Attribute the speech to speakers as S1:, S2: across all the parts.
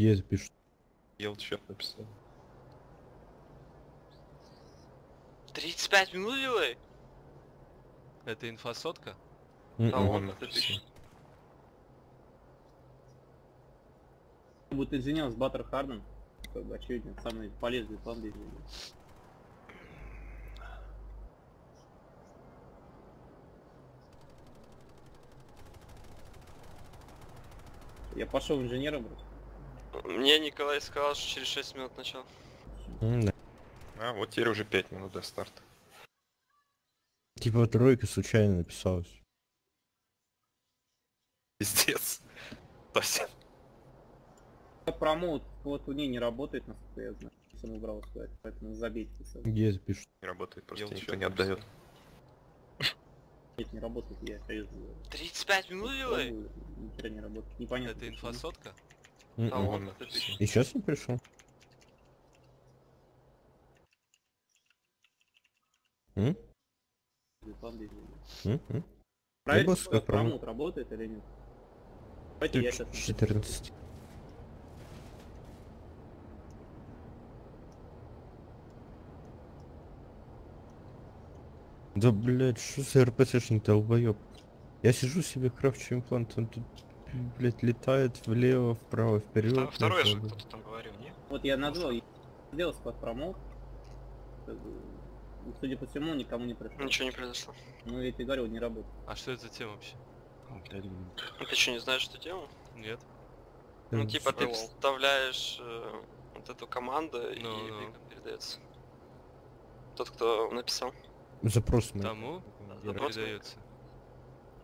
S1: Где это пишут?
S2: Я вот чат написал.
S3: 35 минут делай?
S4: Это инфосотка?
S3: А
S1: М-м.
S3: он
S2: Ладно,
S3: это пишет.
S5: Будет инженер с Баттер Харден. Как бы очевидно, самый полезный план здесь. Я пошел инженером брать.
S3: Мне Николай сказал, что через 6 минут начал.
S1: Да.
S2: А, вот теперь уже 5 минут до старта.
S1: Типа тройка случайно написалась.
S2: Пиздец. Тося.
S5: Промоут вот у ней не работает, насколько я знаю. Сам убрал сказать, поэтому забейте.
S1: Где это пишут?
S2: Не работает, просто
S4: вот
S2: никто не отдает.
S5: Нет, не работает, я серьезно говорю.
S3: 35 минут делай?
S5: Пробую, Ни хера не работает. Непонятно.
S4: Это
S5: почему.
S4: Инфосотка?
S3: А это.
S1: И сейчас не пришел? М?
S5: Действий.
S1: М-м.
S5: Что
S1: как
S5: промоут работает или нет. Давайте я сейчас...
S1: 14. Да блять, что за РПЦшник долбоёб? Я сижу себе крафчу имплант, он тут, блять, летает влево, вправо, вперед.
S3: Второй же кто-то там говорил, не?
S5: Вот я назвал, я сделал бы, и, Судя по всему, никому не пришло.
S3: Ничего не произошло.
S5: Ну, я тебе говорил, не работает.
S4: А что это за тема вообще?
S3: Ну, Ты что, не знаешь, что делал?
S4: Нет?
S3: Ну, типа ты вставляешь э, вот эту команду и
S4: Ну, ну.
S3: бликом передается. Тот, кто написал.
S1: Запрос мой.
S4: Тому
S3: Запрос
S4: передается.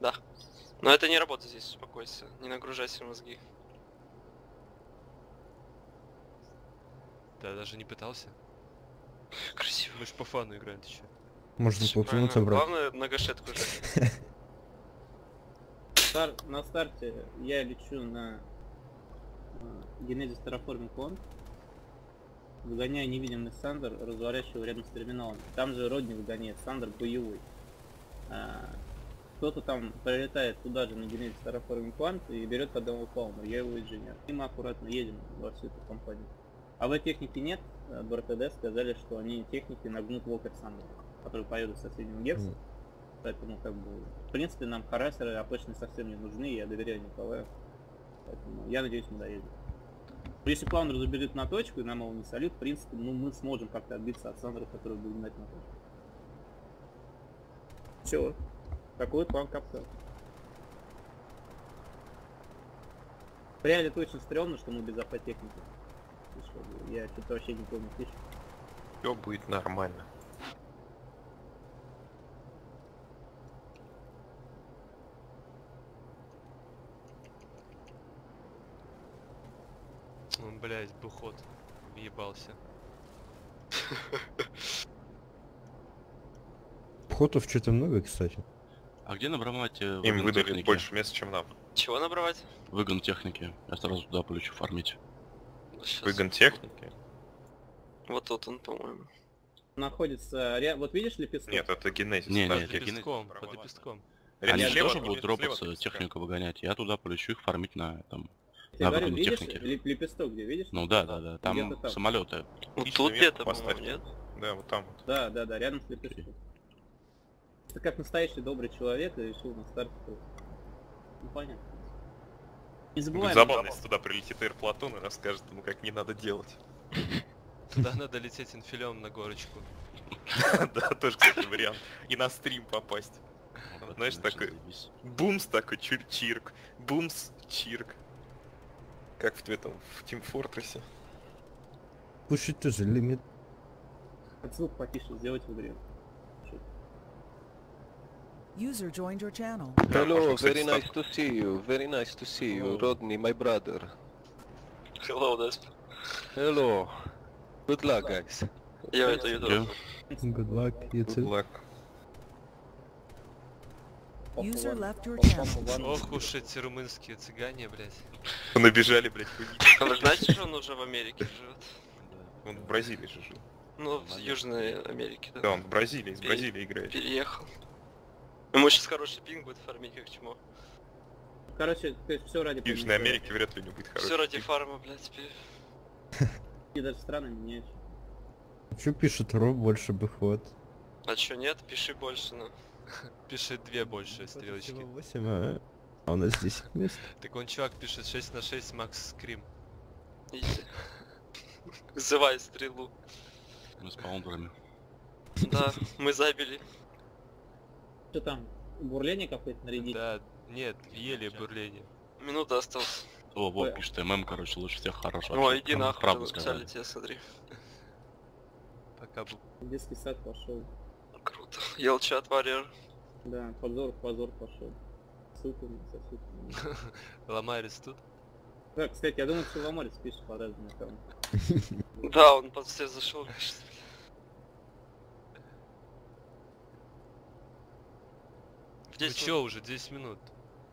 S3: Да. Но это не работает здесь, успокойся. Не нагружай себе мозги.
S4: Да, даже не пытался.
S3: Красиво.
S4: Мы ж по фану играем, ты чё?
S1: Можно собрать.
S3: Главное на гашетку же.
S5: На старте я лечу на э, Genesis Terraforming One. Выгоняю невидимый Сандер, разворачиваю рядом с терминалом. Там же Родни выгоняет Сандер боевой. А, кто-то там прилетает туда же на Genesis Terraforming One и берет под одного Палмер, я его инженер. И мы аккуратно едем во всю эту компанию. А в техники нет, в РТД сказали, что они техники нагнут Walker Сандер, который поедут с соседним Гексом.
S1: Мгм.
S5: Поэтому как бы, в принципе, нам харасеры АПшные совсем не нужны, я доверяю Николаю. Поэтому я надеюсь, мы доедем. Если Плаунер заберет на точку и нам его не солит, в принципе, ну, мы сможем как-то отбиться от Сандера, который будет гнать на точку. Все. Такой вот план капка. В реале точно стрёмно, что мы без АП техники. То есть, как бы, Я что-то вообще не помню.
S2: Все будет нормально.
S4: Он, блядь, бухот. Въебался.
S1: Входов что-то много, кстати.
S6: А где набрать э,
S2: Им выдали
S6: техники?
S2: больше места, чем нам.
S3: Чего набрать?
S6: Выгон техники. Я сразу туда полечу фармить.
S3: Щас.
S2: Выгон техники?
S3: Вот тут он, по-моему.
S5: Находится... ре- Вот видишь лепесток?
S2: Нет, это генезис.
S6: Не,
S2: да,
S6: не,
S4: Под
S6: это
S4: лепестком, под лепестком.
S6: Они же тоже будут дропаться технику выгонять. Я туда полечу их фармить на там.
S5: Я
S6: на
S5: говорю, видишь
S6: техники.
S5: леп- лепесток где, видишь?
S6: Ну да, да, да. Там
S5: там.
S6: самолеты.
S3: Вот тут где-то, по-моему, нет?
S2: Да, вот там вот.
S5: Да, да, да, рядом с лепестком. Это как настоящий добрый человек и решил на старте просто. Ну понятно. Не
S2: Будет
S5: забываем.
S2: забавно, если туда прилетит Air Платон и расскажет ему, как не надо делать.
S4: Туда надо лететь инфилем на горочку.
S2: Да, тоже, кстати, вариант. И на стрим попасть. Знаешь, такой-. Бумс такой, чир-чирк. Бумс, чирк. Как в этом, в Team Fortress.
S1: Слушай, тоже лимит.
S5: Звук потише сделать в игре.
S7: User joined your channel.
S8: Hello, very nice to see you. Very nice to see you. Rodney, my brother.
S3: Hello, Desp.
S8: Hello. Good luck, guys.
S3: Я это видел.
S6: Где?
S1: Good luck, you
S2: Good luck.
S7: User left your channel.
S4: Ох уж эти румынские цыгане, блядь.
S2: Набежали, блядь,
S3: А вы знаете, что он уже в Америке живет?
S2: Он в Бразилии же жил.
S3: Ну, в Южной Америке,
S2: Да,
S3: да.
S2: он в Бразилии, из Бразилии играет.
S3: Переехал. Ему сейчас хороший пинг будет фармить, как чмо.
S5: короче, то есть все ради
S2: Южной. Америке вряд ли не будет хороших.
S3: Все ради фарма, блядь, теперь.
S5: И даже страны меняются.
S1: Что пишет Ро, больше бы хват.
S3: А чё, нет? Пиши больше, ну.
S4: Пишет две больше стрелочки.
S1: 8, а? а у нас 10 мест.
S4: Так он чувак пишет 6 на 6 Макс Скрим.
S3: Иди. Вызывай стрелу.
S6: Мы с паундерами.
S3: Да, мы забили.
S5: Что там? Бурление какое-то нарядить?
S4: Да, нет, ели бурление.
S3: Минута осталась.
S6: О, вот пишет ММ, короче, лучше всех хорош.
S3: О, иди нахуй, написали
S6: сказали.
S3: тебе, смотри.
S4: Пока был.
S5: Детский сад пошел.
S3: Круто. Елчат Warrior.
S5: Да, позор, позор пошел. Ссылку на сосуд.
S4: Ломарис тут.
S5: Да, кстати, я думаю, что Ломарис пишет по разным аккаунтам.
S3: Да, он под все зашел, конечно. В
S4: Ну
S3: 10
S4: чё уже, 10 минут.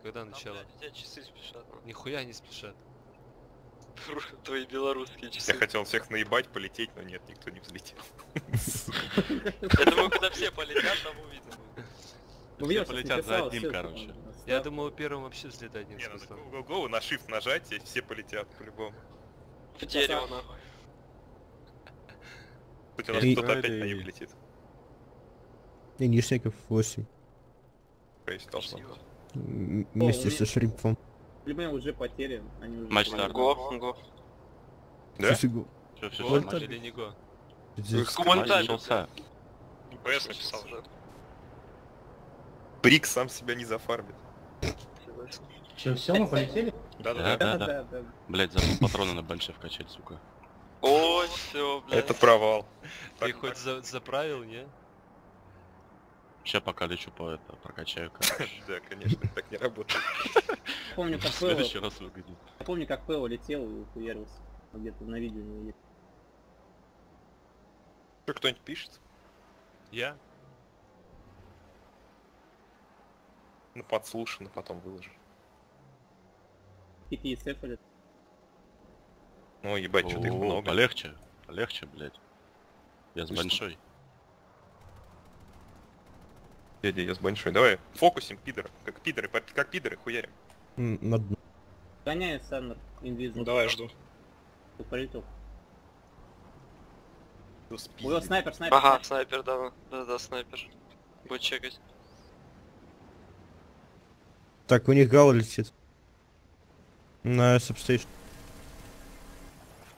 S4: Когда.
S3: А,
S4: начало?
S3: блядь, у тебя часы спешат. ну.
S4: Нихуя не спешат.
S3: Твои белорусские
S2: Я
S3: часы.
S2: хотел всех наебать, полететь, но нет, никто не взлетел.
S3: Я думаю, когда все полетят, там увидим.
S5: Ну,
S6: Все полетят за одним, короче.
S4: Я думал, первым вообще взлетать нет
S2: Не, надо
S4: смысла.
S2: go-go-go, на shift нажать, и все полетят по-любому.
S3: В дерево, нахуй.
S2: Хоть у нас кто-то опять на
S1: Ой.
S2: юг летит.
S1: И Нишников 8.
S2: Есть должно быть.
S1: Вместе со Шримпом.
S5: Либо уже потери, они уже...
S6: Матч старт.
S3: Го, го.
S2: Да?
S6: Все, все,
S4: Го
S1: Вот
S4: или не го?
S6: Начался.
S2: ПС написал же. Брик сам себя не зафармит.
S9: Че, все, мы полетели?
S6: Да,
S2: Да-да-да.
S6: да,
S5: Да,
S6: да.
S5: да.
S6: Блять, забыл патроны на банше вкачать, сука.
S3: Ой, все, блядь.
S2: Это провал.
S4: Ты хоть за- заправил, не?
S6: Сейчас пока лечу по это, прокачаю, короче.
S2: Да, конечно, так не работает.
S5: Помню, как Пэо,
S6: следующий раз выгодит.
S5: помню, как Пэо летел и хуярился. Где-то на видео не видел.
S2: Что, кто-нибудь пишет?
S4: Я?
S2: Ну, подслушано, потом выложу.
S5: Какие цефали?
S2: Ну, ебать, что-то их много.
S6: Полегче, полегче, блять. Я с большой.
S2: Дядя, я с большой. Давай, фокусим пидора. Как пидоры, как пидоры, хуярим.
S1: На дно.
S5: Гоняю Сандер, инвизм.
S9: Ну давай, жду.
S5: Полетел.
S2: Кто
S5: Ой,
S2: спиздит?
S5: снайпер, снайпер.
S3: Ага,
S5: снайпер.
S3: да, да, да, снайпер. Будет чекать.
S1: Так, у них гал летит. На substation.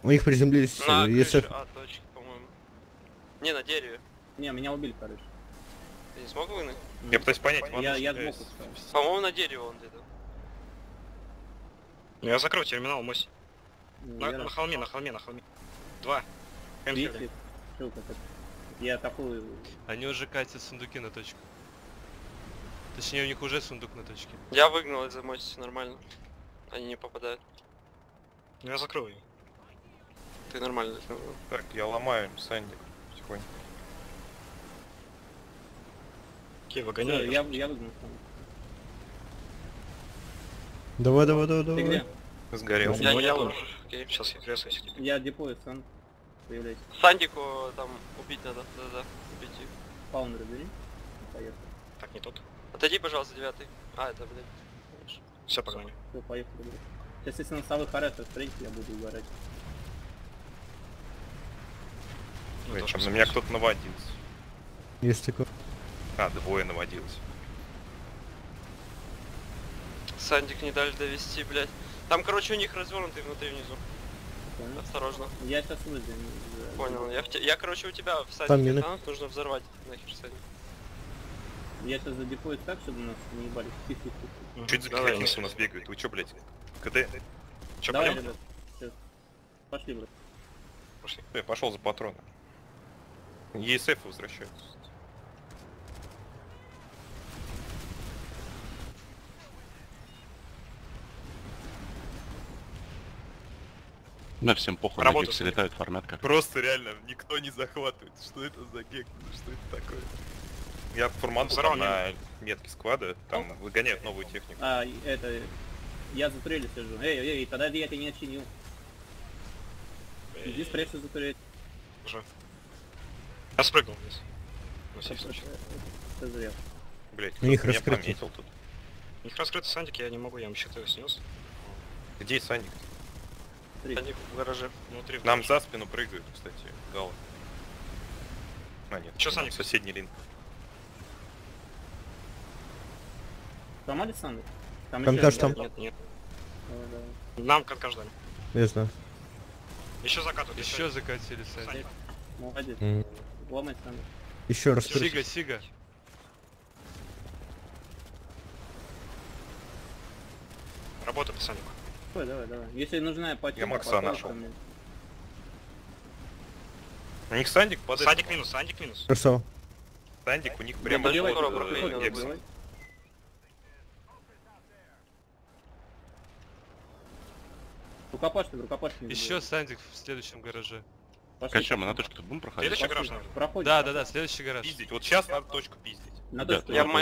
S1: У них приземлились
S3: На
S1: э,
S3: крыше. А, точки, по-моему. Не, на дереве.
S5: Не, меня убили, короче.
S3: Ты не смог вынуть?
S2: Я пытаюсь понять,
S5: Я- я.
S3: По-моему, на дерево он где-то.
S9: Ну я закрою терминал, мось. На, на холме, на холме, на холме. Два.
S5: Видите? Я такой...
S4: Они уже катят сундуки на точку. Точнее, у них уже сундук на точке.
S3: Я выгнал из эмоций нормально. Они не попадают.
S9: Ну я закрою.
S3: Ты нормально.
S2: Так, я ломаю Сандик. Потихоньку.
S9: Окей,
S5: Всё,
S9: выгоняю.
S5: я, я выгнал.
S1: Давай, давай, давай,
S5: Ты
S1: давай.
S5: где?
S2: Сгорел.
S9: Ну,
S3: Я
S9: ну,
S3: не
S9: я
S3: тоже. Окей.
S9: Сейчас я кресаюсь.
S5: Я депою сан. Появляйся.
S3: Сандику там убить надо. Да-да, убить их.
S5: Паундер бери. Поехали.
S9: Так, не тот.
S3: Отойди, пожалуйста, девятый. А, это, блядь.
S9: Все, погнали.
S5: Все, поехали. бери. Сейчас если носовых арестов встретить, я буду угорать.
S9: Ну,
S2: Ой,
S9: тоже
S2: там на меня кто-то наводился.
S1: Есть такое.
S2: А, двое наводилось.
S3: Сандик не дали довести, блядь. Там, короче, у них развернутый внутри внизу.
S5: Понял?
S3: Осторожно.
S5: Я сейчас выйду. э,
S3: Понял. Я, в те- я короче, у тебя в садике танк, нужно взорвать нахер садик.
S5: Я сейчас задепою так, чтобы нас не ебали.
S2: Чуть за
S9: Давай,
S2: у нас бегают. Вы чё, блядь? КД?
S9: Чё,
S5: Давай,
S9: пойдём?
S5: ребят. Сейчас. Пошли, брат.
S9: Пошли.
S2: Я пошел за патроны. ЕСФ возвращаются.
S6: На всем похуй, на
S9: Работа смотри.
S6: летают, фармят как.
S2: Просто реально никто не захватывает. Что это за гек? Что это такое? Я
S9: Взорвал
S2: там на метке склада, там выгоняют новую технику.
S5: А, это... Я за турелью сижу. Эй, эй, тогда я тебя не отчинил. Иди спрячься за турель.
S9: Уже. Я спрыгнул вниз. На всякий случай.
S5: Это зря.
S2: Блять,
S1: У них
S2: меня
S1: раскрытие.
S2: пометил тут.
S9: У них раскрытый сандик, я не могу, я им щиты снес.
S2: Где Саник?
S5: Три.
S3: Они в гараже.
S9: Внутри.
S2: Нам за спину прыгают, кстати, гал. А, нет. Там
S9: Саник?
S2: Соседний link.
S5: Сломали Сандер? Там
S1: Конкаш
S5: еще
S1: там.
S9: Нет, нет.
S5: Давай.
S9: Нам конкаш дали.
S1: Я знаю.
S9: Еще закатывают.
S4: Еще закатили Саня.
S5: Молодец.
S1: М.
S5: Ломай Сандер.
S1: Еще раз.
S4: Сига, Сига.
S9: Работа по Санику.
S5: Давай, давай. Если нужна починка,
S2: Макса
S5: пожалуйста,
S2: нашел.
S5: мне.
S2: У них Сандик под.
S9: Сандик минус, Сандик минус.
S1: Красава.
S2: Сандик у них
S5: Да,
S2: прямо
S3: Добивай,
S2: под.
S5: Рукопашный, рукопашный.
S4: Еще Сандик в следующем гараже.
S5: Пошли.
S6: Качем, на точку будем проходить?
S9: Следующий гараж.
S5: Проходим.
S4: Да, да, да, следующий гараж.
S2: Пиздить. Вот сейчас надо точку пиздить.
S5: На точку.
S3: Я
S6: Ну,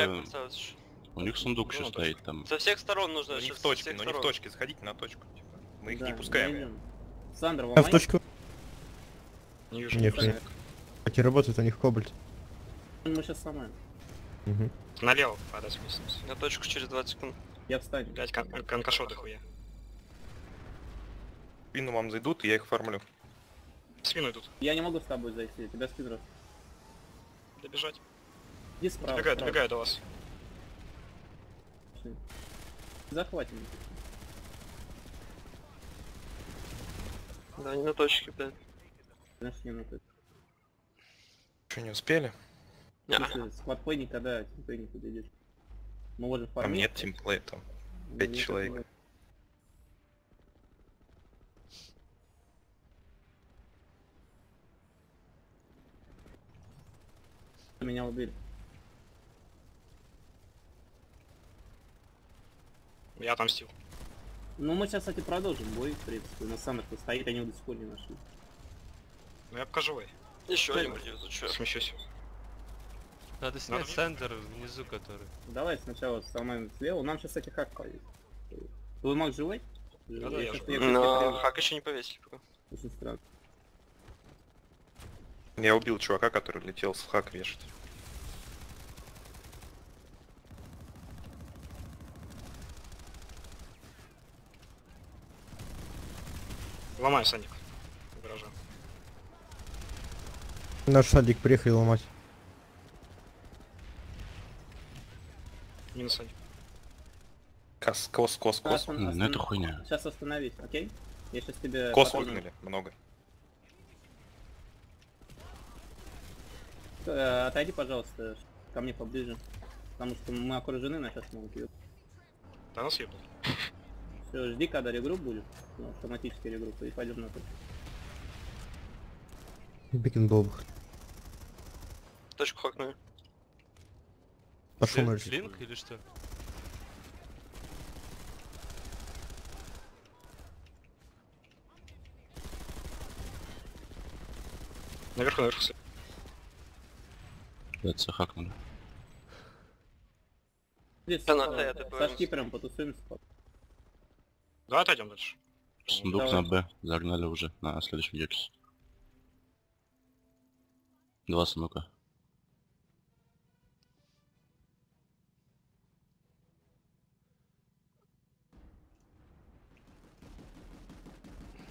S6: У них сундук еще
S9: Ну,
S6: стоит там.
S3: Со всех сторон нужно.
S2: Но не в точке, но не в точке. Сходите на точку. типа. Мы их
S5: Да,
S2: не пускаем.
S5: Сандра,
S1: А в точку?
S9: Не вижу.
S1: Нет, нет. Так и работает у них кобальт.
S5: Мы сейчас сломаем.
S1: Мгм.
S9: Налево подать вниз.
S3: На точку через 20 секунд.
S5: Я встану.
S9: Блять, кон конкашот дохуя.
S2: Спину вам зайдут, и я их фармлю.
S9: Спину идут.
S5: Я не могу с тобой зайти, тебя спин рос.
S9: Добежать.
S5: Иди справа.
S9: Добегаю,
S5: справа.
S9: добегаю до вас.
S5: Захватим.
S3: Да, они на точке, блядь.
S5: Нашли на точку.
S2: Что, не успели?
S3: Не,
S5: Если с хватпой никогда тимплей не подойдет. Мы можем
S2: Там
S5: фармить.
S2: нет тимплея там. пять человек.
S5: Меня убили.
S9: Я отомстил.
S5: Ну мы сейчас, кстати, продолжим бой, в принципе. На самых стоит, они его до сих пор не нашли.
S9: Ну я покажу ей.
S3: еще один будет, что?
S9: Смещусь.
S4: Надо снять
S9: Надо-
S4: Сандер внизу, который.
S5: Давай сначала сломаем слева. Нам сейчас, кстати, хак поедет. Твой маг живой?
S9: Да-да, я
S5: щас
S3: Но хак еще не повесили пока.
S5: Очень странно.
S2: Я убил чувака, который летел с хак вешать.
S9: Ломаю Саник. Гаража.
S1: Наш сандик приехал ломать.
S9: Минус Саник.
S2: Кос, кос, кос, кос.
S5: Сейчас,
S6: Ну это хуйня.
S5: Сейчас остановись, окей? Я сейчас тебе...
S2: Кос
S5: потом-
S2: выгнали, много.
S5: Э, Отойди, пожалуйста, ко мне поближе. Потому что мы окружены, нас сейчас могут.
S9: Да нас ебнут.
S5: Все, жди, когда регрупп будет. Ну, автоматический регрупп, и пойдем на точку.
S1: Бикенбоб.
S3: Точку хакнули.
S1: Пошел мэрджи.
S4: Линк или что?
S9: Наверху, наверху.
S6: Это хакнули.
S5: Здесь
S3: на такой-
S5: шкипером потусуемся.
S9: Давай отойдем дальше.
S6: Сундук
S5: Давай.
S6: на Б. Загнали уже на следующем гексе. Два сундука.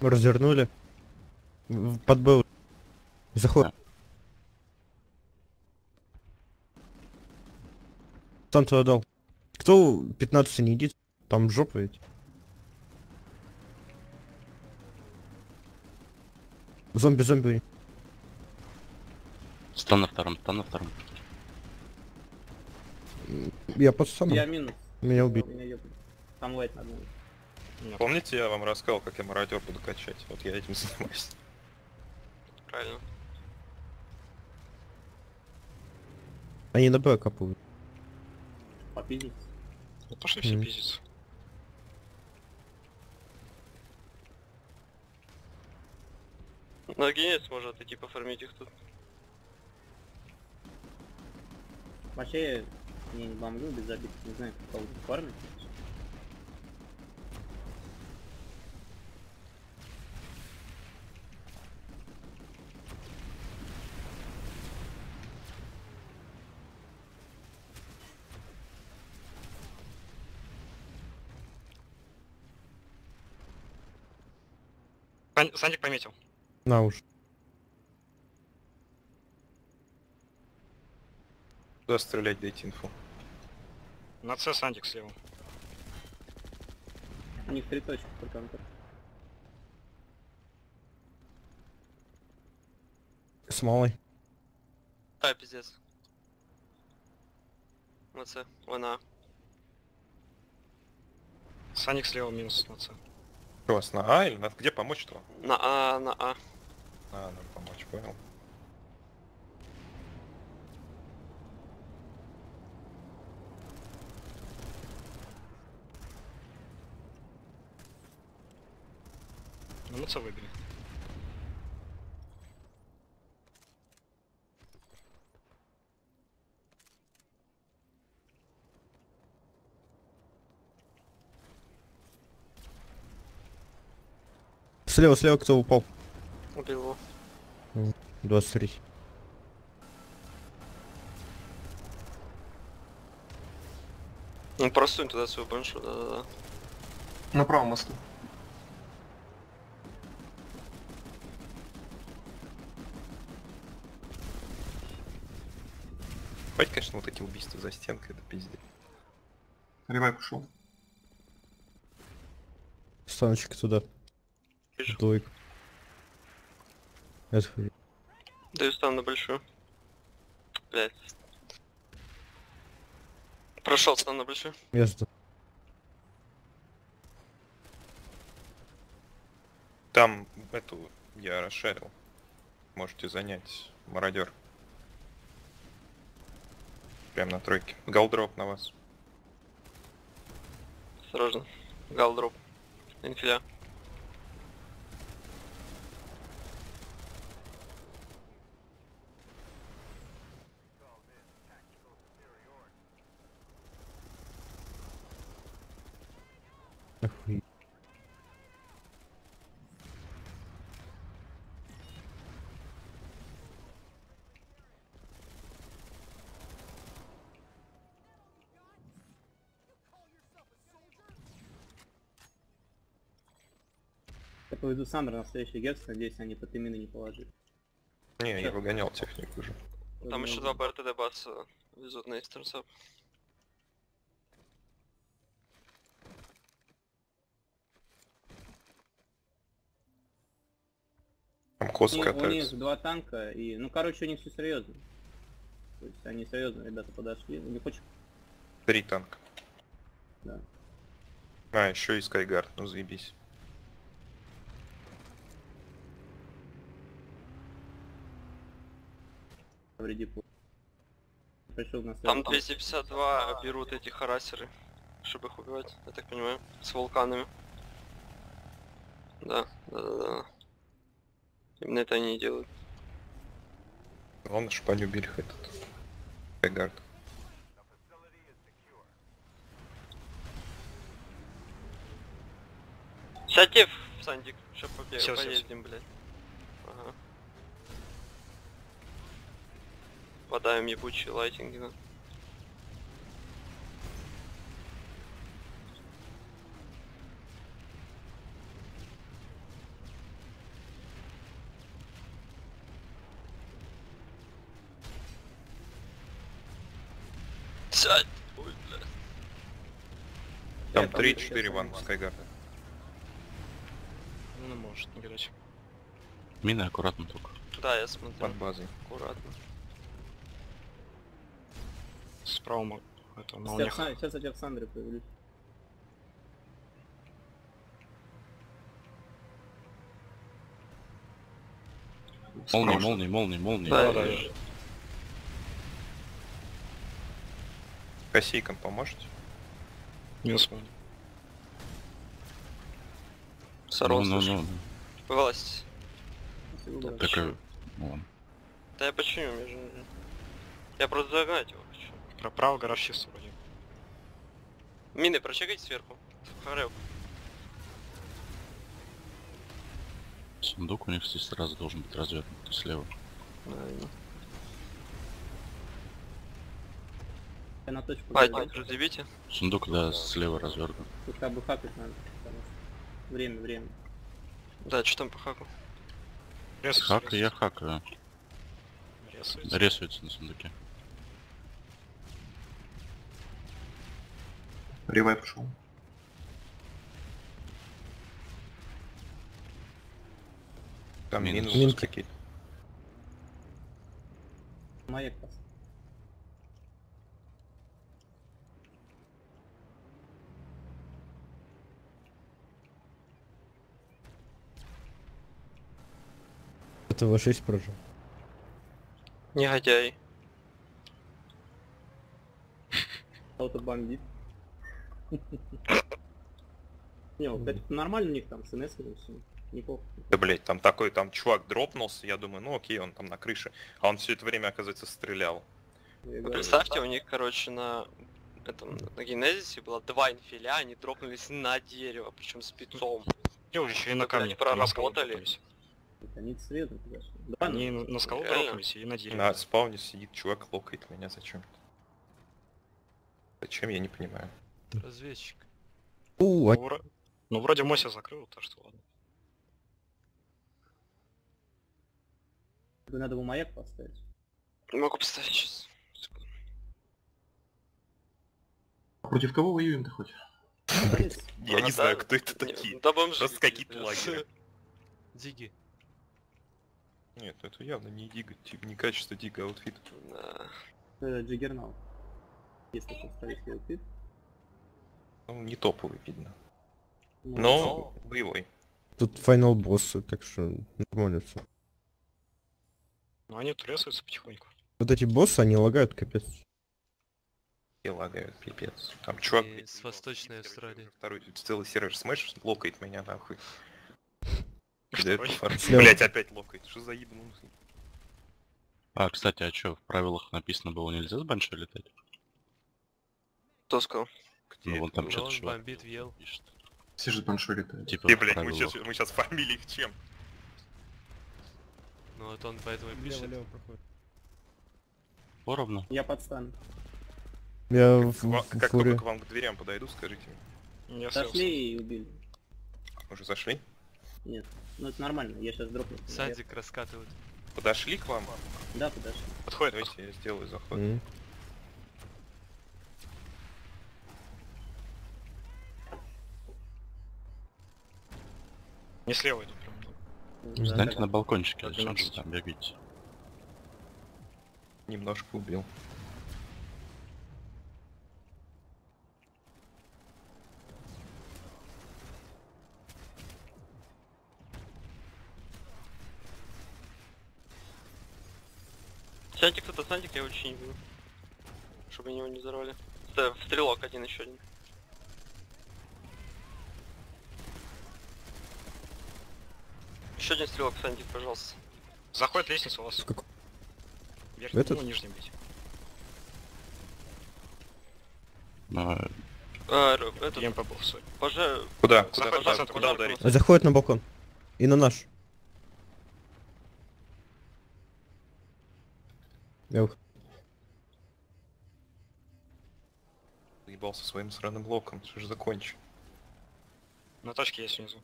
S1: Мы развернули. Под Б. Заход. Сам туда дал. Кто 15 не идет? Там жопа ведь. Зомби, зомби.
S6: Стан на втором, стан на втором.
S1: Я под самым.
S5: Я минус.
S1: Меня убили.
S5: Меня. Там лайт надо.
S2: Помните, я вам рассказал, как я мародер буду качать? Вот я этим занимаюсь.
S3: Правильно.
S1: Они на Б капают.
S5: Попиздить.
S9: Ну, пошли все пиздиться.
S3: На генец может идти пофармить их тут.
S5: Вообще, я не бомблю без обид, не знаю, как кого фармить.
S9: Сандик пометил.
S1: На уж.
S2: Куда стрелять, дайте инфу.
S9: На С Сандик слева.
S5: У них три точки по контур.
S1: С малой.
S3: А, пиздец. На С. На А.
S9: Сандик слева минус на С.
S2: Вас на А или на... Где помочь-то?
S3: На А, на А.
S2: А, надо помочь, понял.
S9: Ну, на С выбили.
S1: Слева, слева кто упал?
S3: Убил его.
S1: 23.
S3: Ну, просунь туда свою баншу, да-да-да.
S10: На правом мосту.
S2: Бать, конечно, вот эти убийства за стенкой, это пиздец.
S10: Ревайп ушел.
S1: Станочек туда. Двойка. Это хуй.
S3: Даю стан на большую. Блять. Прошел стан на большую.
S1: Место.
S2: Там эту я расшарил. Можете занять мародер. Прям на тройке. Галдроп на вас.
S3: Осторожно. Галдроп. Инфиля.
S1: Охуеть.
S5: Я поведу Сандра на следующий гекс, надеюсь, они под мины не положили.
S2: Не, я выгонял технику уже.
S3: Там еще два БРТД баца везут на Eastern
S2: Там
S5: У
S2: кос
S5: них, у них два танка и... Ну, короче, у них все серьезно. То есть они серьезно, ребята, подошли. У них очень...
S2: Три танка.
S5: Да.
S2: А, еще и Скайгард, ну заебись.
S5: вреди Пришел на
S3: Там
S5: следующий.
S3: 252 берут эти харасеры, чтобы их убивать, я так понимаю, с вулканами. Да, да, да, да. Именно это они и делают.
S2: Главное, чтобы они убили хоть этот. Скайгард.
S3: Сядьте в Сандик, чтоб побе-
S9: Всё, всё,
S3: поездим, блядь. Ага. Подаем ебучие лайтинги, да. Сядь! Ой, блядь.
S2: Там
S5: Я там
S2: 3-4
S5: сейчас
S2: ван. Скайгарда.
S9: Ну, может, не гадать.
S6: Мины аккуратно только.
S3: Да, я смотрю.
S2: Под базой.
S3: Аккуратно.
S9: Справа мо- это
S5: Сейчас,
S9: молния.
S5: Сан- сейчас в Сандре появлюсь.
S6: Молнии, молнии, молнии, молнии.
S3: Да,
S9: да, да.
S2: Косейкам поможете?
S9: Минус молния.
S3: Сорон,
S6: ну, ну, ну.
S3: Власть.
S5: Брат.
S6: Так, э, ну ладно.
S3: Да я починю, я же... Я просто догнать его хочу.
S9: Про право гараж чисто вроде.
S3: Мины прочекайте сверху. Харек.
S6: Сундук у них здесь сразу должен быть развернут слева.
S3: Правильно.
S5: На точку
S3: разъебите.
S6: Сундук, да, слева развернут.
S5: Тут как бы хакать надо. Время, время.
S3: Да, что там по хаку?
S9: Ресуется,
S6: Хакаю, я хакаю.
S9: ресуется.
S6: На сундуке.
S10: Ревайп ушел.
S2: Там
S6: Минус.
S2: минус какие-то.
S5: Маяк пас.
S1: Это в 6 прожил.
S3: Негодяй.
S5: Auto бомбит. Не, вот, кстати, нормально у них там с НС и все. Неплохо.
S2: Да, блять, там такой, там чувак дропнулся, я думаю, ну окей, он там на крыше. А он все это время, оказывается, стрелял.
S3: Представьте, у них, короче, на этом на генезисе было два инфиля, они дропнулись на дерево, причем спецом.
S9: И еще и на камне.
S3: проработали.
S9: Дропнулись.
S5: Они цветом подошли. Да,
S9: Они
S5: ну,
S9: на скалу
S3: Реально?
S9: дропнулись и на дерево.
S2: На спауне сидит чувак, локает меня зачем-то. Зачем, я не понимаю.
S4: Разведчик.
S1: У, а
S9: Ну, вро- Ну, вроде Мося закрыл, так что ладно.
S5: надо было маяк поставить.
S3: Могу поставить сейчас.
S10: Против кого воюем-то хоть?
S2: Я не
S3: А,
S2: знаю, кто это такие.
S3: Да бомжи.
S2: Просто какие-то лагеря.
S4: Диги.
S2: Нет, это явно не дига, типа не качество дига outfit.
S3: Да.
S5: Э, Джиггернаут. Если поставить пит.
S2: Ну, не топовый, видно.
S5: ну,
S2: Но боевой.
S1: тут финал боссы, так что нормально все.
S9: Но они тут ресуются потихоньку.
S1: Вот эти боссы, они лагают капец.
S2: И лагают, пипец. Там чувак...
S4: И
S2: блядь,
S4: с Восточной Австралии.
S2: Второй целый сервер смеш локает меня нахуй. Блять, опять локает. Что за ебанулся?
S6: А, кстати, а чё, в правилах написано было нельзя с баншой летать?
S3: Кто сказал?
S2: Где
S6: Ну, вон там что-то
S4: бомбит, въел.
S6: пишет.
S10: Все же баншой летают.
S6: Типа
S2: Ты,
S6: в
S2: блядь, мы сейчас, мы сейчас фармили их чем?
S4: Ну вот он поэтому и пишет.
S1: проходит.
S6: Поровну.
S5: Я подстану.
S1: Я в,
S2: К вам-
S1: в
S2: Как
S1: фуре.
S2: только к вам к дверям подойду, скажите.
S9: Я сел.
S5: Сошли и убили.
S2: Уже зашли?
S5: Нет. Ну это нормально, я сейчас дропну.
S4: Садик раскатывает.
S2: Подошли к вам?
S5: Да, подошли.
S9: Подходит,
S2: Давайте я сделаю заход.
S1: М.
S9: Не слева иду прям.
S5: Да,
S6: Знаете,
S5: да.
S6: на балкончике
S9: Так,
S6: зачем же
S9: 12.
S6: там бегаете?
S2: Немножко убил.
S3: Сядьте кто-то, Сантик, я очень не буду. Чтобы его не взорвали. Да, стрелок один еще один. Еще один стрелок, Сантик, пожалуйста.
S9: Заходит лестница у вас.
S1: Как-
S9: Верхний,
S1: Этот?
S9: ну, нижний, блядь.
S6: А,
S3: А, этот,
S9: ЕМП был,
S3: пожар...
S2: Куда?
S9: Заходит,
S2: Куда, куда,
S9: пожалуйста,
S2: куда ударить?
S1: Заходит на балкон. И на наш. Я ух-
S2: Ебался своим сраным блоком, что же закончи.
S9: На точке есть внизу.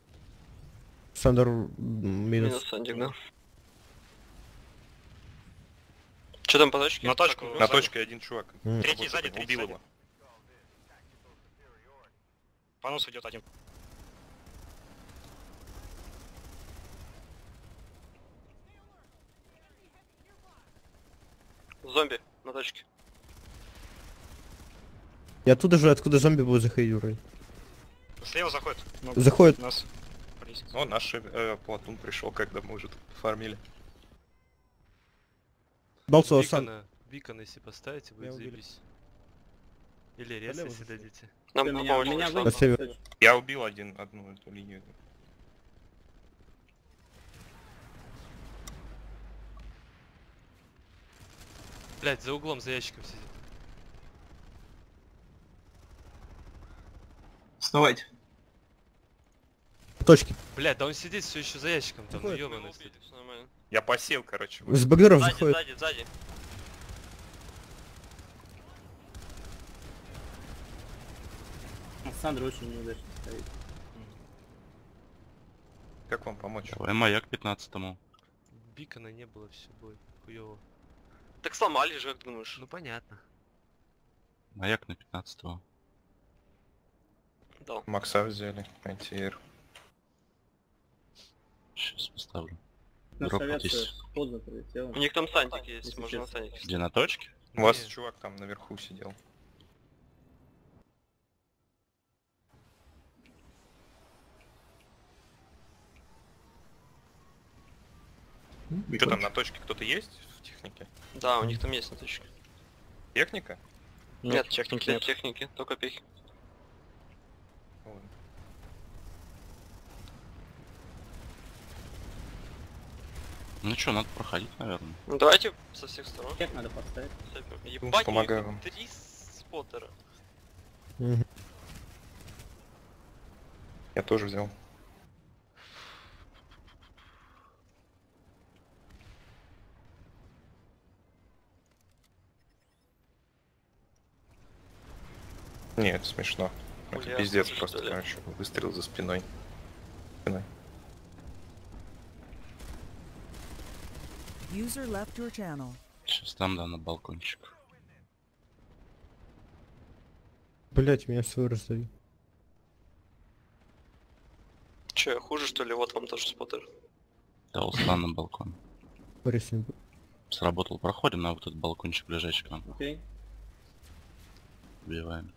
S1: Сандер
S3: Минус
S1: минус.
S3: Сантик, да? Че там по точке?
S9: На точку.
S2: На
S9: сзади.
S2: точке один чувак.
S9: Третий сзади, третий
S2: убил
S9: сзади.
S2: его.
S9: По носу идет один.
S3: Зомби на точке.
S1: И оттуда же, откуда зомби будет заходить вроде.
S9: Слева заходит. Ну,
S1: Заходит.
S9: Нас.
S2: О, наш э, Платун пришел, когда мы уже тут фармили.
S1: Балцова Сан.
S4: Бикона, бикон, если поставите, будет
S1: Я убили.
S4: заебись. Или рез, если дадите.
S3: Нам
S5: меня, меня кстати.
S2: Я убил один, одну эту линию.
S4: Блять, за углом, за ящиком сидит.
S10: Вставайте.
S1: Точки.
S4: Блять, да он сидит все еще за ящиком, там, ну ёбаный.
S2: Я посел, короче.
S1: С багеров
S3: Сзади,
S1: заходит.
S3: сзади, сзади.
S5: Сандра очень неудачно стоит.
S2: Как вам помочь?
S6: Давай маяк 15-му.
S4: Бикона не было, все бой. Хуёво.
S3: Так сломали же, как думаешь?
S4: Ну понятно.
S6: Маяк на 15-го.
S3: Да.
S2: Макса взяли, антиэр.
S6: Сейчас поставлю.
S5: На поздно.
S3: У них там сантик есть,
S5: Если
S3: можно на
S5: честно.
S3: сантике.
S6: Где на точке?
S2: У вас
S4: Не.
S2: чувак там наверху сидел.
S10: Ну,
S2: Что там на точке кто-то есть в технике?
S3: Да, у них там есть на точке.
S2: Техника?
S9: Нет, техники
S3: Нет
S9: нет.
S3: техники, только пехи.
S2: Ладно.
S6: Ну что, надо проходить, наверное.
S3: Ну давайте со всех сторон.
S5: Как надо поставить?
S3: Сапер. Ебать,
S2: помогаю вам.
S3: три споттера.
S2: Я тоже взял. Не, это смешно. Это
S3: Хуя,
S2: пиздец
S3: что
S2: просто,
S3: ли?
S2: короче, выстрел за спиной. Спиной.
S7: User left your channel.
S6: Сейчас там, да, на балкончик.
S1: Блять, меня свой раздавил.
S3: Че, я хуже что ли? Вот вам тоже споттер.
S6: Да, Услан на балкон.
S1: Борис не бу-
S6: Сработал. Проходим на вот этот балкончик ближайший к нам.
S5: Окей.
S6: Убиваем.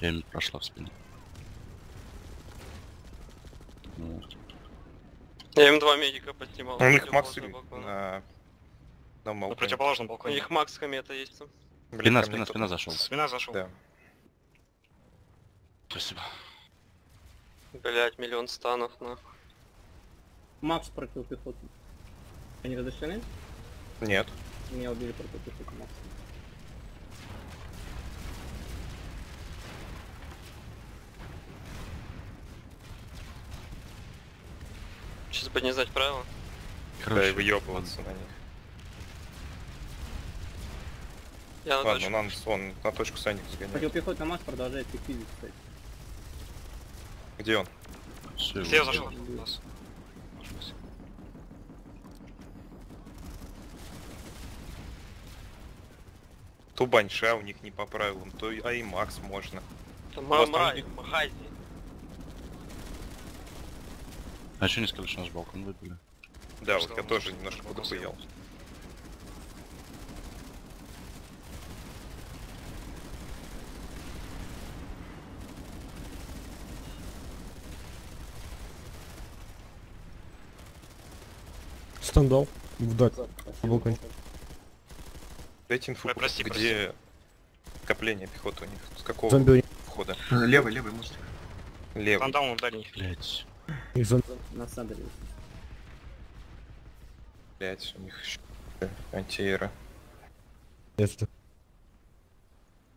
S6: Время прошла в спине. Вот.
S3: Я им два медика поднимал.
S2: У них Макс на... На
S9: На
S2: балконе.
S9: противоположном
S3: У
S9: балконе.
S3: них Макс комета есть. там.
S2: Блин,
S6: Спина, спина, спина зашел.
S9: Спина зашел.
S2: Да.
S6: Спасибо.
S3: Блять, миллион станов, нахуй.
S5: Макс противопехотный. Они разрешены?
S2: Нет.
S5: Меня убили противопехотный Макс.
S3: Сейчас бы не знать правила.
S2: Да и выебываться на них.
S3: Я на
S2: Ладно,
S3: точку.
S2: нам он на точку Саник сгоняет.
S5: Противопехотный Макс продолжает пикпизить, кстати.
S2: Где он?
S6: Его
S9: зашел?
S2: То Баньша у них не по правилам, то и Аймакс можно.
S3: Там
S2: там
S3: мразь,
S2: их-
S3: Махази.
S6: А что не сказали, что наш балкон выбили?
S2: Да,
S9: Что
S2: вот я
S9: он
S2: тоже немножко подохуел.
S1: Стендал. Вдаль. На балконе.
S2: Дайте инфу,
S9: Ой, прости,
S2: где скопление пехоты у них? С какого
S1: Зомби
S2: входа?
S10: Левый, левый мостик.
S2: Левый.
S9: Тандаун дальний.
S6: Блять.
S1: У них зомби.
S5: На Сандере.
S2: Блять, у них еще антиэра.
S1: Это.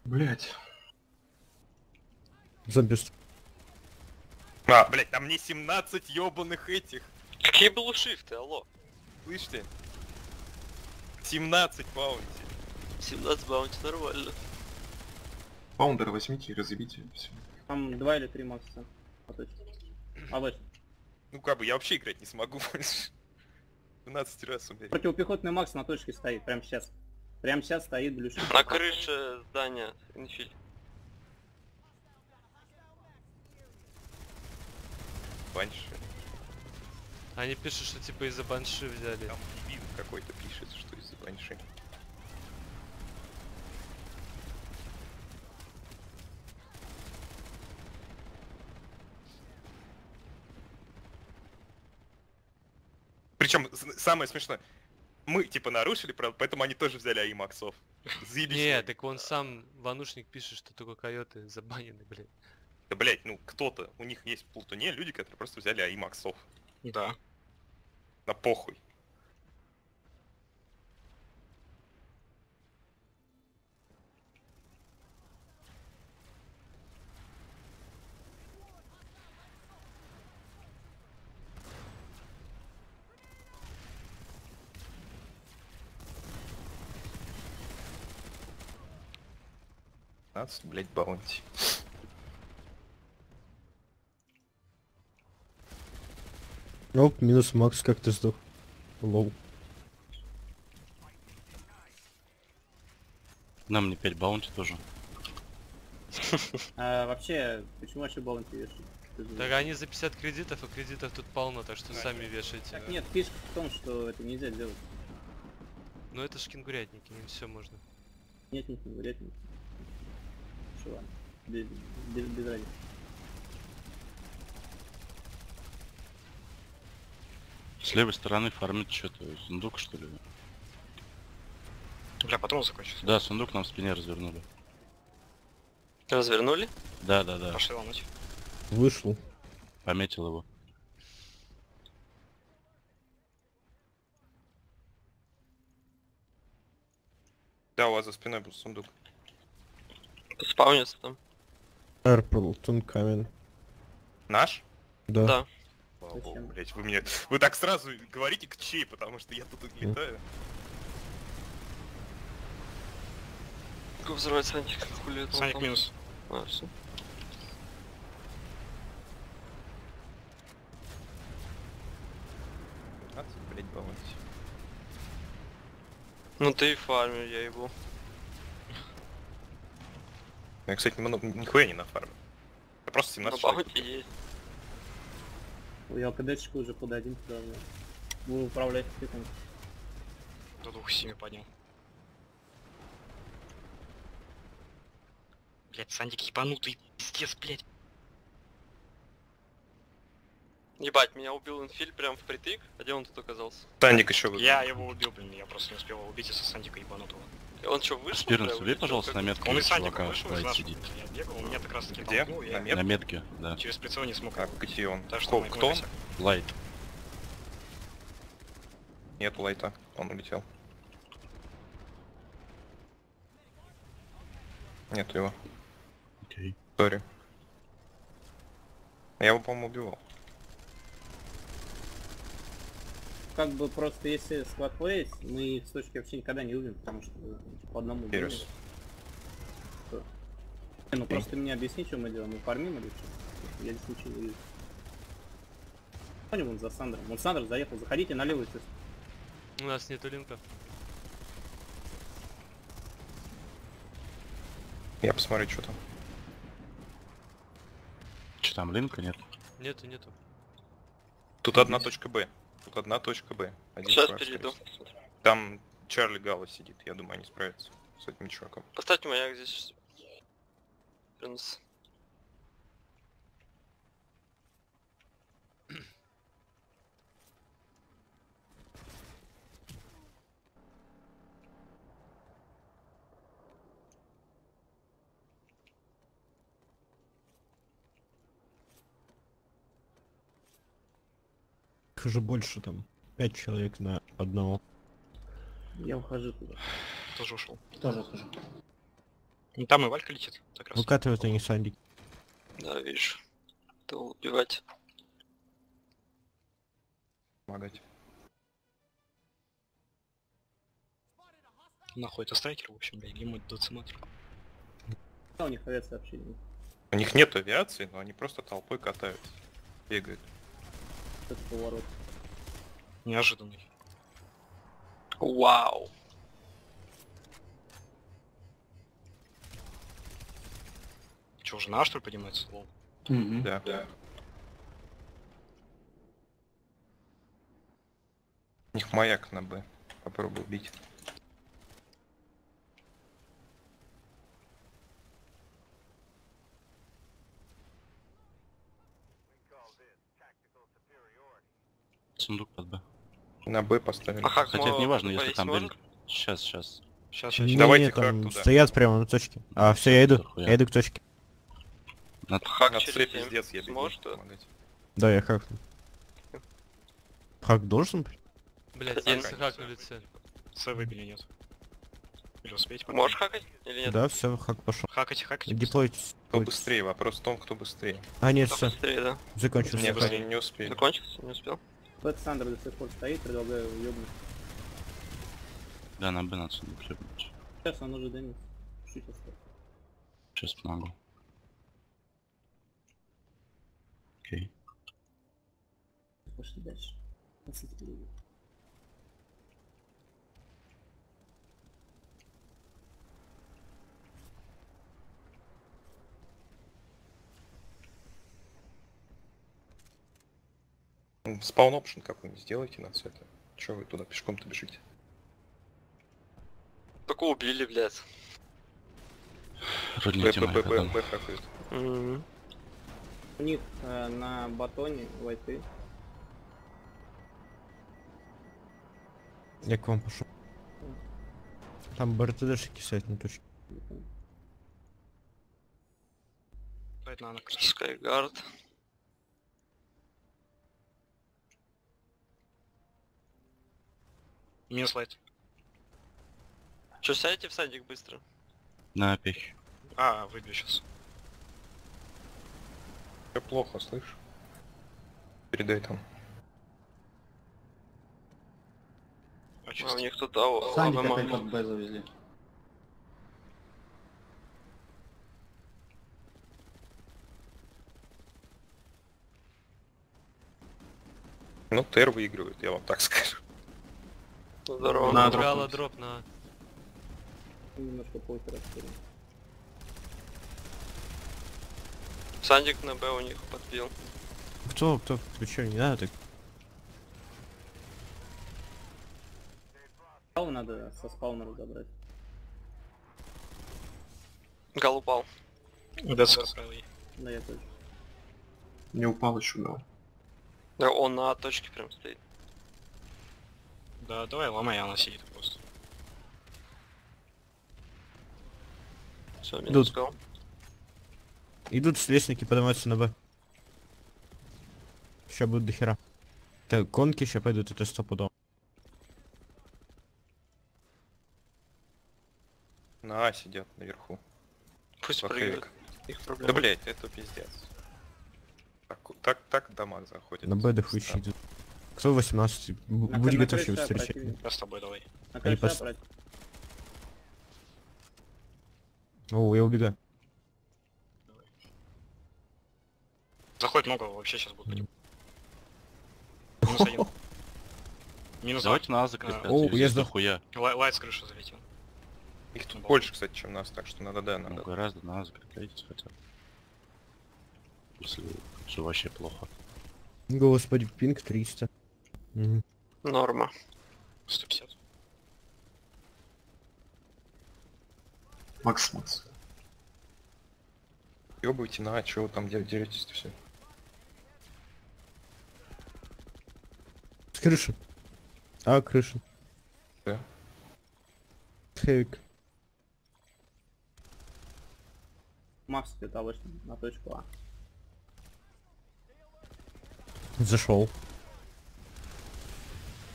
S10: Блять.
S1: Зомби. с-
S2: А, блять, там не 17 ёбаных этих.
S3: Какие блушифты, алло?
S2: Слышите? 17 паунти.
S3: 17 баунти, нормально.
S10: Паундер возьмите и разъебите. Все.
S5: Там два или три Макса. А точно. А вот.
S2: Ну как бы я вообще играть не смогу больше. 12 раз умереть.
S5: Противопехотный Макс на точке стоит, прямо сейчас. Прямо сейчас стоит блюшик.
S3: На крыше здания инфиль.
S2: Баньши.
S4: Они пишут, что типа из-за банши взяли.
S2: Там какой-то пишет, что из-за баньши. Причем самое смешное, мы типа нарушили поэтому они тоже взяли АИМаксов.
S4: Не, так он сам, Ванушник пишет, что только койоты забанены, блин.
S2: Да, блять, ну кто-то, у них есть в Плутоне люди, которые просто взяли АИМаксов.
S9: Да.
S2: На похуй. Пятнадцать, блять, bounty.
S1: Оп, минус Макс, как ты сдох? Лоу.
S6: На мне 5 bounty тоже.
S5: А вообще, почему вообще bounty вешать?
S4: Так они за 50 кредитов, а кредитов тут полно, так что сами вешайте.
S5: Так нет, фишка в том, что это нельзя делать.
S4: Ну это ж кенгурятники, им все можно.
S5: Нет, нет, не ладно. Без, без, без разницы.
S6: С левой стороны фармит что-то. Сундук что ли?
S9: Бля, патрон закончился.
S6: Да, сундук нам в спине развернули.
S3: Развернули?
S6: Да, да, да.
S9: Пошли ломать.
S1: Вышел.
S6: Пометил его.
S2: Да, у вас за спиной был сундук.
S3: Спаунится там.
S1: Purple, Тункамен.
S2: Наш?
S1: Да.
S3: Да.
S5: Зачем?
S2: блять, вы мне... Вы так сразу говорите к чей, потому что я тут летаю.
S3: Как взрывать Сантик? Хули это там?
S9: минус.
S3: А, всё.
S2: блять, баланс.
S3: Ну ты и фармер, я ебу.
S2: Я, кстати, нихуя не на фарме. Я просто
S3: На
S2: 17 человек.
S3: баунти есть.
S5: Я ЛКДшку уже подадим туда. да. Буду управлять цветом.
S9: До двух семи поднял. Блять, Сандик ебанутый, пиздец, блять.
S3: Ебать, меня убил инфиль прям впритык. А где он тут оказался?
S2: Сандик еще вы.
S9: Я его убил, блин, я просто не успел его убить из-за Сандика ебанутого.
S3: И Он что, вышел?
S6: Спирнус,
S3: бля,
S6: убей, пожалуйста, на метке
S9: Он из Сандика
S6: чувака,
S9: вышел,
S6: что
S9: из нашего.
S6: сидит.
S9: Я бегал, он меня как раз таки
S2: Где?
S9: толкнул,
S2: На
S9: я
S2: метке?
S6: На метке, да.
S9: через прицел не смог.
S2: А, где он?
S9: Так что
S2: Кто, он?
S6: Лайт.
S2: Нет лайта, он улетел. Нету его.
S6: Окей.
S2: Sorry. Я его, по-моему, убивал.
S5: Как бы просто если squad deploys, мы их с точки вообще никогда не убьем, потому что э, по одному. Что? Не, Ну просто мне объясни, что мы делаем. Мы фармим или что? Я здесь ничего не вижу. Понял, он за Сандром. Он Сандер заехал, заходите на левую часть.
S4: У нас нету линка.
S2: Я посмотрю, что там.
S6: Че там, линка нет?
S4: Нету, нету.
S2: Тут одна точка Б. Тут одна точка Б. Один
S3: Сейчас
S2: скорее
S3: перейду.
S2: Там Чарли Гала сидит, я думаю, они справятся с этим чуваком.
S3: Поставьте маяк здесь. Принц.
S1: Их уже больше там. Пять человек на одного.
S5: Я ухожу туда.
S9: Тоже ушел.
S5: Тоже ухожу.
S9: Ну там и Валька летит, как раз.
S1: Выкатывают они сандик.
S3: Да, видишь. То убивать.
S2: Помогать.
S9: Нахуй это страйкер, в общем, блядь, гемот доциматор.
S5: А у них авиация вообще нет.
S2: У них нет авиации, но они просто толпой катаются. Бегают.
S5: Это поворот.
S9: Неожиданный.
S3: Вау.
S9: Че, уже на что ли поднимается? Лол.
S2: Да. да. У них маяк на Б. Попробую убить.
S6: Сундук под Б.
S2: На Б поставили.
S3: А как
S6: Хотя это не важно, если там линк. Сейчас, сейчас.
S9: Сейчас,
S1: Не,
S9: сейчас,
S2: Давайте
S1: не,
S2: хак
S1: там
S2: туда.
S1: стоят прямо на точке. А, все, я иду. Я иду к точке.
S3: Хак
S2: На
S3: через
S2: С
S3: семь.
S2: пиздец, я бегу
S3: да?
S2: помогать.
S1: Да, я хакну. Хак должен быть?
S4: Блять,
S3: Один.
S4: я хакнули цель.
S9: С выбили, нет. Или успеете пока?
S3: Можешь хакать или нет?
S1: Да, все, хак пошел.
S9: Хакайте, хакайте.
S1: Деплойтесь.
S2: Кто быстрее? Вопрос в том, кто быстрее.
S1: А, нет,
S3: Кто
S1: все,
S3: быстрее, да.
S1: закончился.
S2: Не,
S1: хак.
S2: быстрее не успели.
S3: Закончился? Не успел?
S5: Бэт Сандер до сих пор стоит, предлагаю ёбнуть.
S6: Да, на Б надо сундук ебнуть.
S5: Сейчас он уже дымится. Чуть осталось.
S6: Сейчас помогу. Окей.
S5: Пошли дальше. Пацаны, впереди.
S2: Спаун опшн какой-нибудь сделайте нас это. Чё вы туда пешком-то бежите?
S3: Только убили, блядь.
S6: Родните мои.
S5: У них э, на батоне вайты.
S1: Я к вам пошел. Там точно.
S9: Дать на крышу.
S3: Скайгард.
S9: Минус лайт.
S3: Чё, сядете в садик быстро?
S6: На опехе.
S9: А, выбью сейчас.
S2: Всё плохо, слышь? Передай там.
S3: А у них тут АО,
S5: Сандик
S3: АВМ.
S5: опять под Б завезли.
S2: Ну, Тер выигрывает, я вам так скажу.
S3: Здорово.
S9: На
S4: Гала дроп на...
S5: Немножко похер раскрыли.
S3: Сандик на Б у них подбил.
S1: Кто, кто, ты чё, не надо так?
S5: Спаун надо со спаунера забрать.
S3: Гал упал.
S9: Ей.
S5: Да, я тоже.
S10: Не упал еще, да.
S3: Да, он на точке прям стоит.
S9: Да, давай ломай, она сидит просто.
S3: Все, минус
S1: Идут. Идут с лестники, поднимаются на Б. Сейчас будут дохера. Так, конки сейчас пойдут, это стопудово.
S2: На А сидят наверху.
S3: Пусть прыгают. Их
S2: Да
S3: проблема.
S2: блять, это пиздец. Так, так, так дамаг заходит.
S1: На Б дохуища идут. Кто 18? Б-
S5: На
S1: Будь готов его встречать.
S9: Я с тобой давай.
S5: На
S1: Они пос-. О, я убегаю.
S9: Заходит много, вообще сейчас будет. Минус один. Минус.
S6: Давайте на А закрепляться.
S1: О, я сдох.
S9: Лай- Лайт с крыши залетел.
S2: Их тут больше, кстати, чем нас, так что надо, да,
S6: Ну,
S2: надо.
S6: гораздо на А закрепляйтесь хотя бы. Если все вообще плохо.
S1: Господи, пинг 300. Мгм.
S3: Норма.
S9: 150.
S10: Макс, Макс.
S2: Ёбайте на А, чего вы там деретесь-то все?
S1: С крыши. А, крыша.
S2: Да.
S1: Хэвик.
S5: Макс где-то вышел на точку А.
S1: Зашел.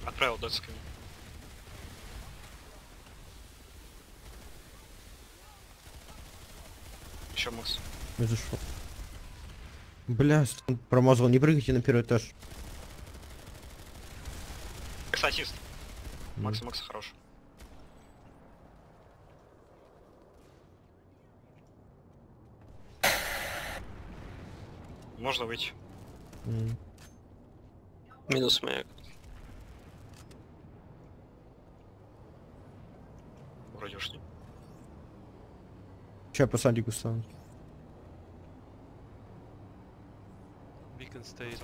S9: Отправил мне. Еще Макс.
S1: Не зашел. Бля, он промазал, не прыгайте на первый этаж.
S9: Эксатист. Макс, Макс хорош. Можно выйти.
S1: М.
S3: Минус маяк.
S9: Вроде ушли.
S1: Сейчас по садику стану.
S4: Бикон стоит.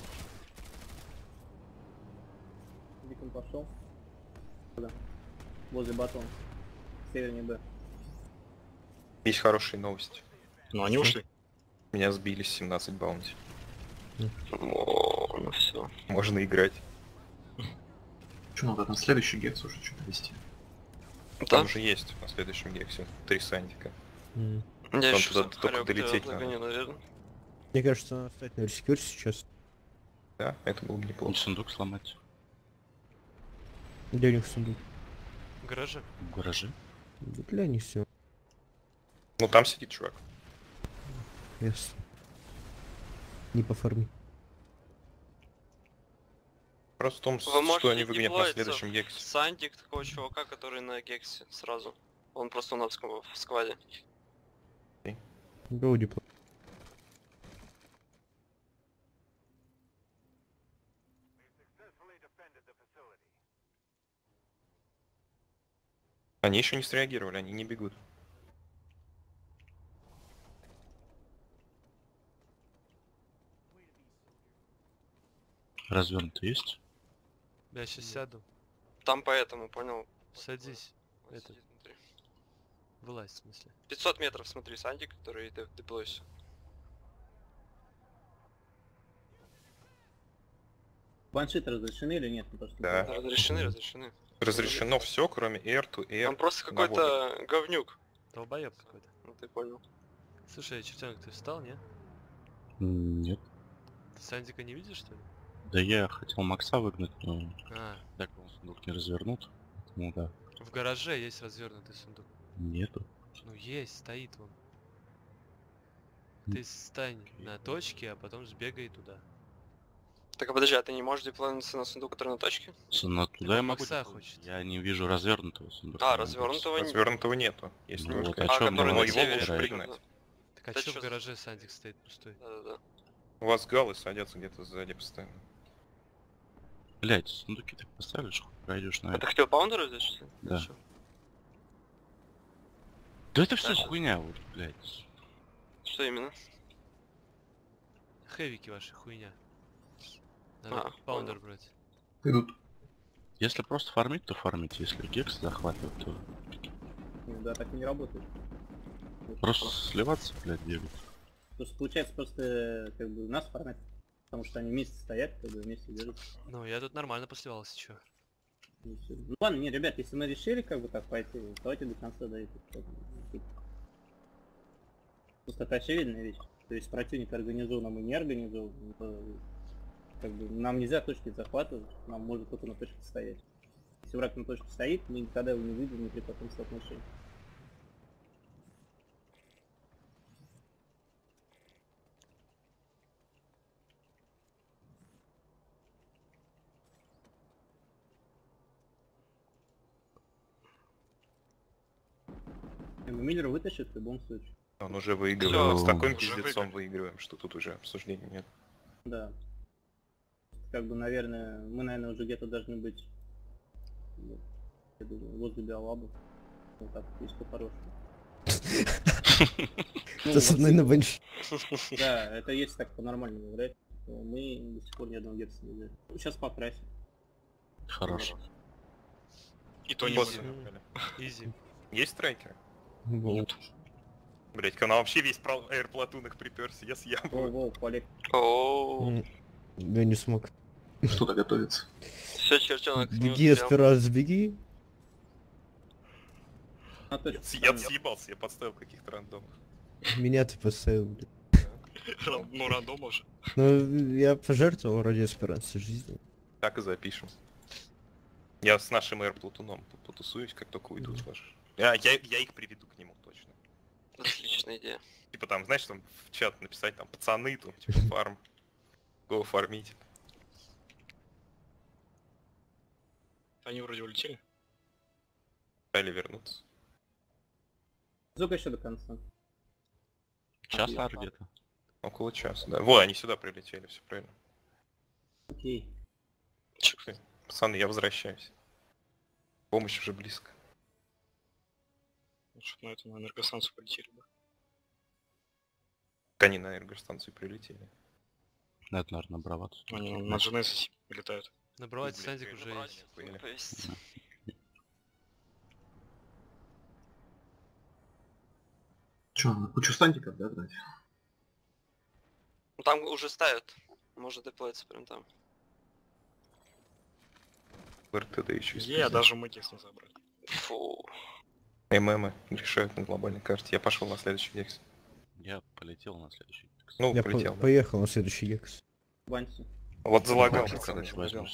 S5: Бикон пошел. Куда? Возле батона. Севернее Б.
S2: Есть хорошие новости.
S9: Ну они ушли.
S2: Меня сбили с 17 баунти.
S3: О, ну все.
S2: Можно играть.
S10: Что надо на следующий гекс уже что-то вести?
S2: Там
S3: Да?
S2: же есть на следующем гексе три сандика.
S1: М.
S3: Я
S2: Там
S3: еще
S2: туда только долететь надо.
S3: догоню, наверное.
S1: Мне кажется, надо стать на ресекюр сейчас.
S2: Да, это было бы
S6: Не
S2: неплохо.
S6: сундук сломать.
S1: Где у них сундук?
S4: В гараже.
S6: В гараже.
S1: Да бля, не все.
S2: Ну там сидит чувак.
S1: Ясно. Не по форме.
S2: Просто в том,
S3: Вы
S2: что они выгонят на следующем гексе.
S3: Сандик такого чувака, который на гексе сразу. Он просто у нас в ск-
S1: Гоуди.
S2: Они еще не среагировали, они не бегут.
S6: Развернутый есть?
S4: Я сейчас сяду.
S3: Там поэтому, понял.
S4: Садись.
S3: Вот, этот,
S4: Вылазь, в смысле.
S3: 500 метров, смотри, Сандик, который де- деплойся.
S5: Баншиты разрешены или нет? Ну, что
S2: Да.
S3: Разрешены, разрешены.
S2: Разрешено все, кроме air to air.
S3: Там просто какой-то говнюк.
S4: Долбоеб какой-то.
S3: Ну ты понял.
S4: Слушай, чертенок, ты встал, не?
S6: Нет.
S4: Ты Сандика не видишь, что ли?
S6: Да я хотел Макса выгнать, но
S4: А,
S6: так он сундук не развернут. Ну да.
S4: в гараже есть развернутый сундук.
S6: Нету.
S4: Ну есть, стоит он. Ты стань на точке, а потом сбегай туда.
S3: Так, а подожди, а ты не можешь деплойнуться на сундук, который на точке?
S6: С- Но туда я могу.
S4: Хочет.
S6: Я не вижу развернутого сундука.
S3: А, развернутого не...
S2: Развернутого нету. Есть
S6: Ну вот, а
S3: А, который на
S2: его лучше
S3: да,
S2: пригнать.
S3: да,
S4: Так а
S3: Да
S4: чё
S3: чё
S4: в гараже Сандик стоит пустой?
S3: Да-да-да.
S2: У вас галы садятся где-то сзади постоянно.
S6: Блять, сундуки так поставишь, пройдешь на
S3: А ты хотел паундера взять, что ли?
S6: Да.
S3: Чё?
S6: Да это все
S3: Дальше.
S6: хуйня, вот, блять.
S3: Что именно?
S4: Хэвики ваши, хуйня. Надо
S3: А,
S4: паундер брать.
S10: Идут.
S6: Если просто фармить, то фармить. Если гекс захватывать, то
S5: Да, так и не работает.
S6: просто сливаться, блядь, бегать.
S5: Потому что получается просто э, как бы нас фармят. Потому что они вместе стоят, как бы вместе держатся.
S4: Ну, я тут нормально посливался, чё.
S5: Ну ладно, не, ребят, если мы решили как бы так пойти, давайте до конца дойти. Просто это очевидная вещь. То есть противник организован, а мы не организован. Это, как бы, нам нельзя точки захватывать, нам может только на точке стоять. Если враг на точке стоит, мы никогда его не видим ни при каком ну, Миллер вытащит в любом случае.
S2: Он уже выигрывает. С таким пиздецом выигрываем, что тут уже обсуждений нет.
S5: Да. Как бы, наверное, мы, наверное, уже где-то должны быть я думаю, возле Биолаба. Вот так, если по-хорошему. Ну,
S1: Это со мной на бенч.
S5: Да, это если так по-нормальному играть, то мы до сих пор ни одного герца не взяли. Сейчас покрасим.
S6: Хорошо.
S9: И то не.
S4: Изи.
S2: Есть страйкеры?
S1: Вот.
S2: Блять, она вообще весь про аэроплатунок приперся, я съем.
S5: Воу, воу, Полик.
S1: Я не смог.
S10: Что-то готовится.
S3: все, чертенок
S1: Беги. Эсперас, беги.
S5: А,
S2: Я съебался, я подставил каких-то рандомов.
S1: Меня ты поставил.
S9: Ран- Ну, рандом уже.
S1: Ну, я пожертвовал ради эсперанца жизни.
S2: Так и запишем. Я с нашим аэроплатуном потусуюсь, как только уйдут ваш. Я, я, я их приведу к нему точно.
S3: Отличная идея.
S2: Типа там, знаешь, там в чат написать там пацаны, там, типа фарм. Го фармить.
S9: Они вроде улетели.
S2: Или вернуться.
S5: Сколько еще до конца?
S6: Час ар где-то.
S2: Около часа, да. Во, они сюда прилетели, все правильно.
S5: Окей.
S2: Пацаны, я возвращаюсь. Помощь уже близко.
S9: Лучше на эту на энергостанцию полетели бы.
S2: Они на энергостанцию прилетели.
S6: Ну, Это, наверное, брават.
S9: Они на, на Genesis летают.
S4: Набрать
S2: Блин,
S4: Сандик уже
S2: набрать.
S4: есть.
S3: Есть...
S10: Че, на кучу стантиков, да, брать?
S3: Ну, там уже ставят. Можно деплоиться прям там.
S2: В РТД еще
S9: Е, даже мы тесно забрали.
S3: Фу.
S2: ММы решают на глобальной карте. Я пошел на следующий гекс.
S6: Я полетел на следующий. гекс.
S2: Ну,
S1: Я по-
S2: полетел. да.
S1: поехал на следующий гекс.
S5: Банси.
S2: Вот залагал,
S6: короче, возьму.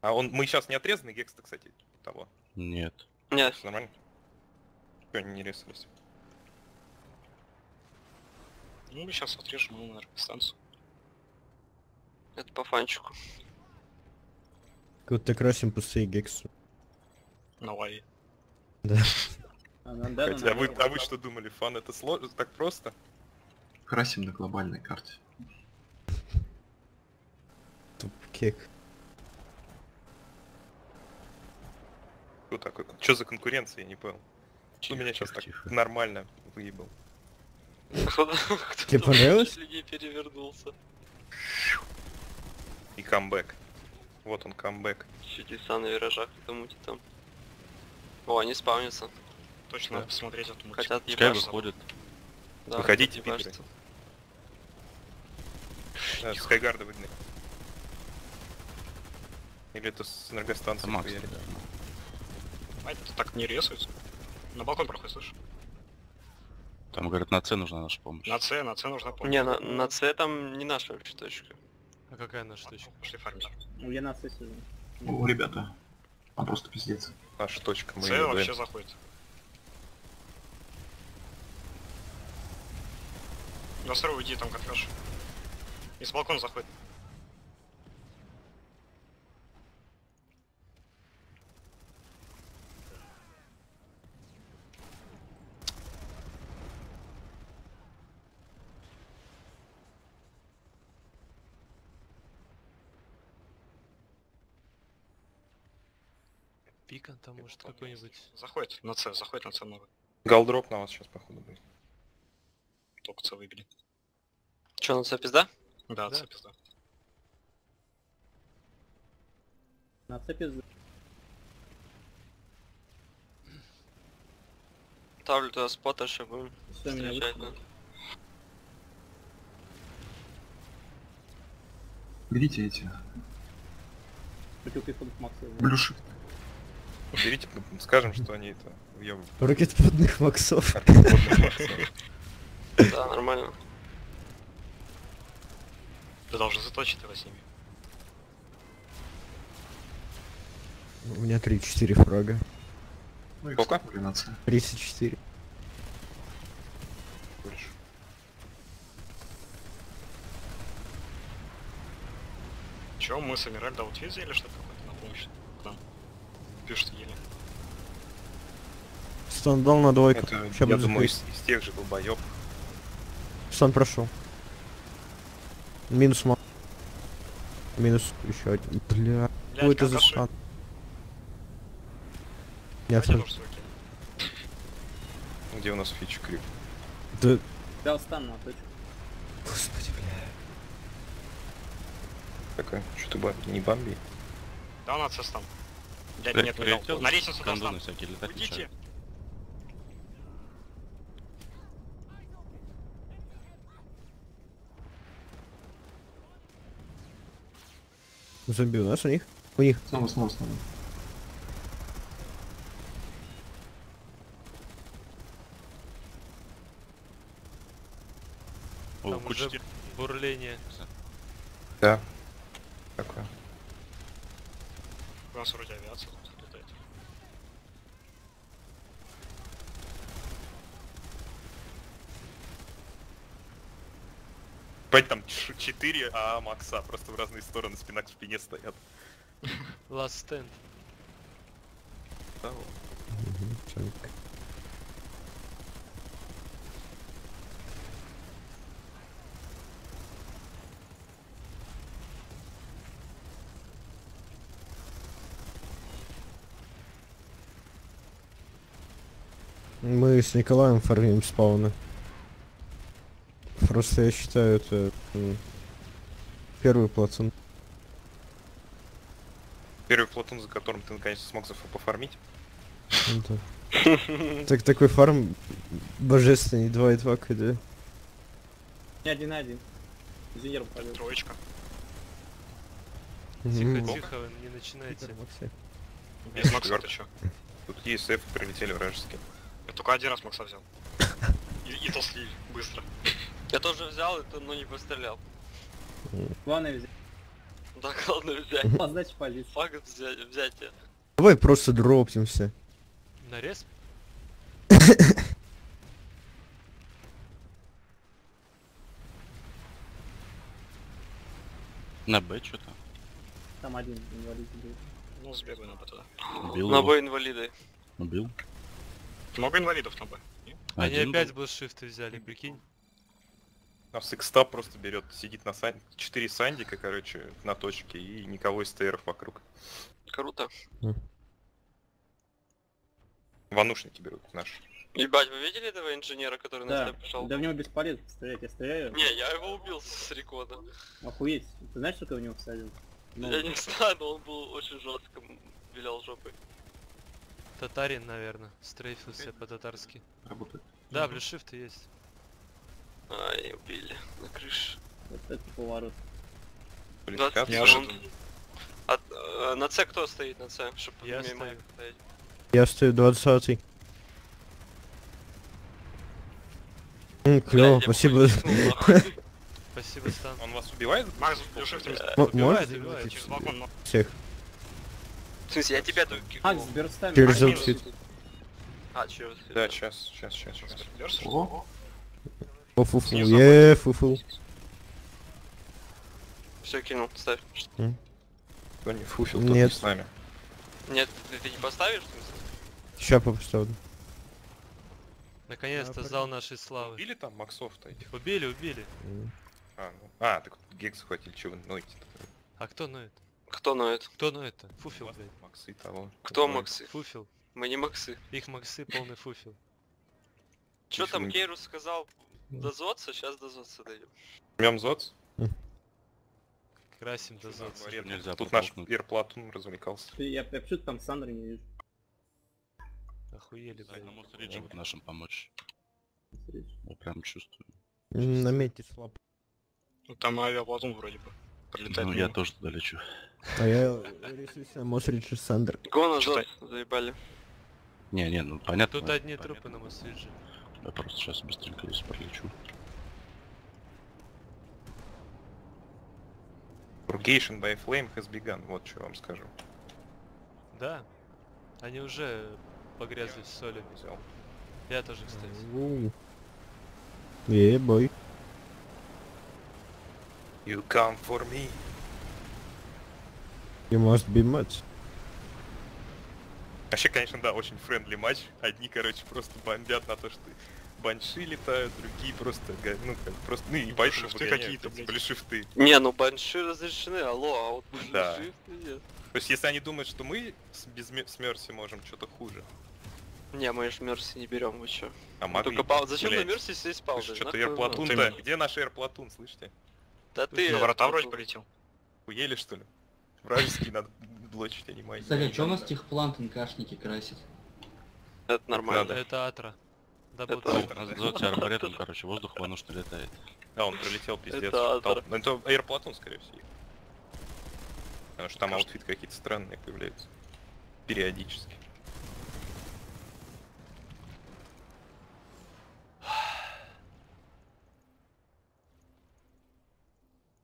S2: А он, мы сейчас не отрезанный гекс-то, кстати, того.
S6: Нет.
S3: Нет,
S2: Все нормально? Они не резались?
S9: Ну, мы сейчас отрежем ему энергостанцию.
S3: это по фанчику.
S1: Как вот красим пустые гексы.
S9: На лаве.
S5: А, да,
S2: Хотя, вы, а вы что думали, фан это сложно, так просто?
S10: Красим на глобальной карте.
S1: Туп кек.
S2: Круто, круто. Что за конкуренция, я не понял. Что меня сейчас так нормально выебал.
S1: Тебе понравилось?
S3: не перевернулся.
S2: И камбэк. Вот он камбэк.
S3: Чудеса на виражах это мутит там. О, они спавнятся.
S9: Точно надо посмотреть эту мультик.
S3: Хотят
S6: Пускай выходит.
S3: Да,
S2: Выходите,
S3: ебашиться.
S2: Да, Скайгарда выгнали. Или это с энергостанции
S6: Макс.
S2: хуярит?
S6: да.
S9: А это так не рисуется. На балкон проходит, слышишь?
S6: Там, говорят, на С нужна наша помощь.
S9: На С, на С нужна помощь.
S3: Не, на, на С там не наша вообще точка.
S4: А какая наша точка?
S9: Пошли фармить.
S5: Ну, я на сессию.
S10: О, ребята. Там просто пиздец.
S2: Наша точка, мы
S9: С вообще заходит. На сыру уйди, там конфеш. И с балкона заходит.
S4: Пикан там может какой-нибудь.
S9: Заходит на С, заходит на С много.
S2: Галдроп на вас сейчас, походу, будет.
S9: Только С выбили.
S3: Че, на С пизда?
S9: Да,
S4: Да.
S9: С пизда.
S5: На цепи
S3: Ставлю туда спота, чтобы
S5: меня
S3: встречать.
S10: Берите эти. Блюши.
S2: Берите, скажем, что они это въебывают.
S1: Ракетоподных максов.
S3: Да, нормально.
S9: Ты должен заточить его с ними.
S1: У меня 3-4 фрага.
S10: Ну и
S2: Сколько?
S10: координация.
S1: 34.
S2: Больше.
S9: Чё, мы с Эмиральда вот взяли что-то какое-то на помощь к нам? Пишут еле.
S1: Стан дал на двойку.
S2: Это, я думаю, из, из тех же долбоёб.
S1: Стан прошел. Минус ма. Минус еще один. Бля. Что это за? Нет,
S9: тоже свой кинь.
S2: Где у нас фича крип?
S1: да...
S5: Дал стан на точку.
S1: Господи, бля.
S2: Такая, что ты бам- не бомби?
S9: Да, он отца там. Блядь, нет, не
S6: прилетел,
S9: дал. На лестницу
S6: летать
S9: Уйдите.
S1: Зомби у нас, у них? У них.
S10: Снова, снова, снова.
S6: О,
S4: Там
S6: куча
S4: уже бурление.
S2: Да. Такое.
S9: У нас вроде авиация
S2: Пять там 4 а Макса просто в разные стороны спина к спине стоят.
S4: Last stand.
S2: Да, вот.
S1: Мгм, чёнок. Мы с Николаем фармим спауны. Просто я считаю это первый плацун.
S2: Первый платун, за которым ты наконец-то смог пофармить.
S1: Ну да. Так такой фарм божественный 2.2 КД.
S5: Не один на один. Инженером полез.
S9: Троечка.
S4: Тихо, тихо, не начинайте.
S9: Без Макса чё?
S2: Тут ESF прилетели вражеские.
S9: Я только один раз Макса взял. И, и то слили быстро.
S3: Я тоже взял это, но не пострелял.
S5: Главное взять.
S3: Да, главное взять.
S5: А значит полез.
S3: Факт взять, взятие.
S1: Давай просто дропнемся.
S4: Нарез?
S6: На Б что-то.
S5: Там один инвалид был.
S9: Ну, сбегаю на Б туда.
S6: Убил
S3: На бой инвалиды.
S6: Убил.
S9: Много инвалидов на Б.
S4: Они опять
S6: был.
S4: блшифты взяли, прикинь.
S2: А Сикстап просто берет, сидит на сан... 4 сандика, короче, на точке, и никого из ТРов вокруг.
S3: Круто.
S2: Ванушники берут наши.
S3: Ебать, вы видели этого инженера, который на
S5: Да,
S3: тебя пришел?
S5: да в него бесполезно стрелять, я стреляю.
S3: Не, я его убил с рекорда.
S5: Охуеть. Ты знаешь, сколько я в него всадил? Ну,
S3: Я не знаю, но он был очень жестко вилял жопой.
S4: Татарин, наверное. Стрейфился по-татарски.
S10: Работает.
S4: Да, плюс shift
S3: Ай, убили на крыше.
S5: вот это поворот.
S3: 20
S2: Квалификация.
S3: секунд. А, э, на С кто стоит на С? Чтоб
S4: Я
S3: мимо
S4: стою.
S3: стоять.
S1: Я стою 20 М, Клево, спасибо.
S4: Спасибо, Стан.
S2: Он вас убивает?
S9: Макс, плюс shift вместе.
S1: М-
S4: Убивает, убивает.
S9: Через балкон, но...
S1: всех?
S3: В смысле, я тебя только
S5: Макс,
S3: кикнул.
S5: с берстами.
S1: Через
S5: Макс,
S1: аутфит.
S3: А, чё?
S2: Да, сейчас, сейчас, сейчас, сейчас.
S1: Фу-фу-фу, е фу-фу.
S3: Все, кинул, ставь.
S2: Кто не фуфил, тот
S1: Нет.
S2: не с нами.
S3: Нет, ты, ты не поставишь?
S1: Ща поставлю.
S4: Наконец-то
S1: Да,
S4: зал нашей славы.
S2: Убили там Максов-то этих?
S4: Убили, убили.
S1: М.
S2: А, ну. а так гек захватили, чего вы ноете
S4: А кто ноет?
S3: Кто ноет?
S4: Кто ноет-то? Фуфил, блядь.
S2: Максы того.
S3: Кто
S2: Ноет.
S3: Максы?
S4: Фуфил.
S3: Мы не Максы.
S4: Их Максы полный фуфил.
S3: Чё там? Кейрус сказал? Дозоться? Сейчас дозоться дойдем.
S2: Жмем ЗОЦ.
S4: Красим до зоны.
S6: Нельзя
S2: Тут наш. Пьер Платун развлекался.
S5: Я, я почему там Сандра не вижу.
S4: Охуели, блядь.
S6: На Мосридже вот нашим помочь. Я прям чувствую.
S1: М, На мете слаб.
S9: Ну, Там авиаплатун вроде бы. Прилетает
S6: Ну,
S9: мимо.
S6: я тоже туда лечу.
S1: А я рисуюсь на Мосридж Сандер.
S3: Го назад,
S9: Читай.
S3: заебали.
S6: Не, не, ну понятно.
S4: Тут одни
S6: понятно.
S4: трупы на Мосридже.
S6: Я просто сейчас быстренько здесь пролечу.
S2: Purgation by Flame has begun, вот что вам скажу.
S4: Да. Они уже погрязли в соли.
S2: Взял.
S4: Я тоже, кстати.
S1: Yeah, boy.
S2: You come for me.
S1: You must be mad.
S2: Вообще, конечно, да, очень friendly матч. Одни, короче, просто бомбят на то, что банши летают, другие просто, ну, как, просто, ну, и байши
S9: шифты
S2: выгоняют,
S9: какие-то,
S2: эти
S9: блядь.
S2: были шифты.
S3: Не, ну банши разрешены, алло, а вот
S2: Да.
S3: шифты нет.
S2: То есть, если они думают, что мы с, без с Мерси можем что-то хуже,
S3: Не, мы же Мерси не берем, вы чё?
S2: а могли
S3: Только пау... Зачем
S2: блядь.
S3: на Мерси сесть паузой?
S2: Что-то
S3: вам?
S9: Ты
S2: да, где наш Airplatoon, слышите?
S3: Да ты...
S9: На врата вроде полетел.
S2: Уели, что ли? Вражеский надо блочить, а не мои.
S11: Кстати, а чё у нас техплант НКшники красит?
S3: Это нормально.
S2: Надо.
S4: Это Атра. Да
S3: Это
S2: Атра.
S6: зоте арбалетом, короче, воздух вон что летает.
S2: А, он пролетел, пиздец.
S3: Это Атор.
S2: Ну, это Airplatoon, скорее всего. Потому что там аутфит какие-то странные появляются. Периодически.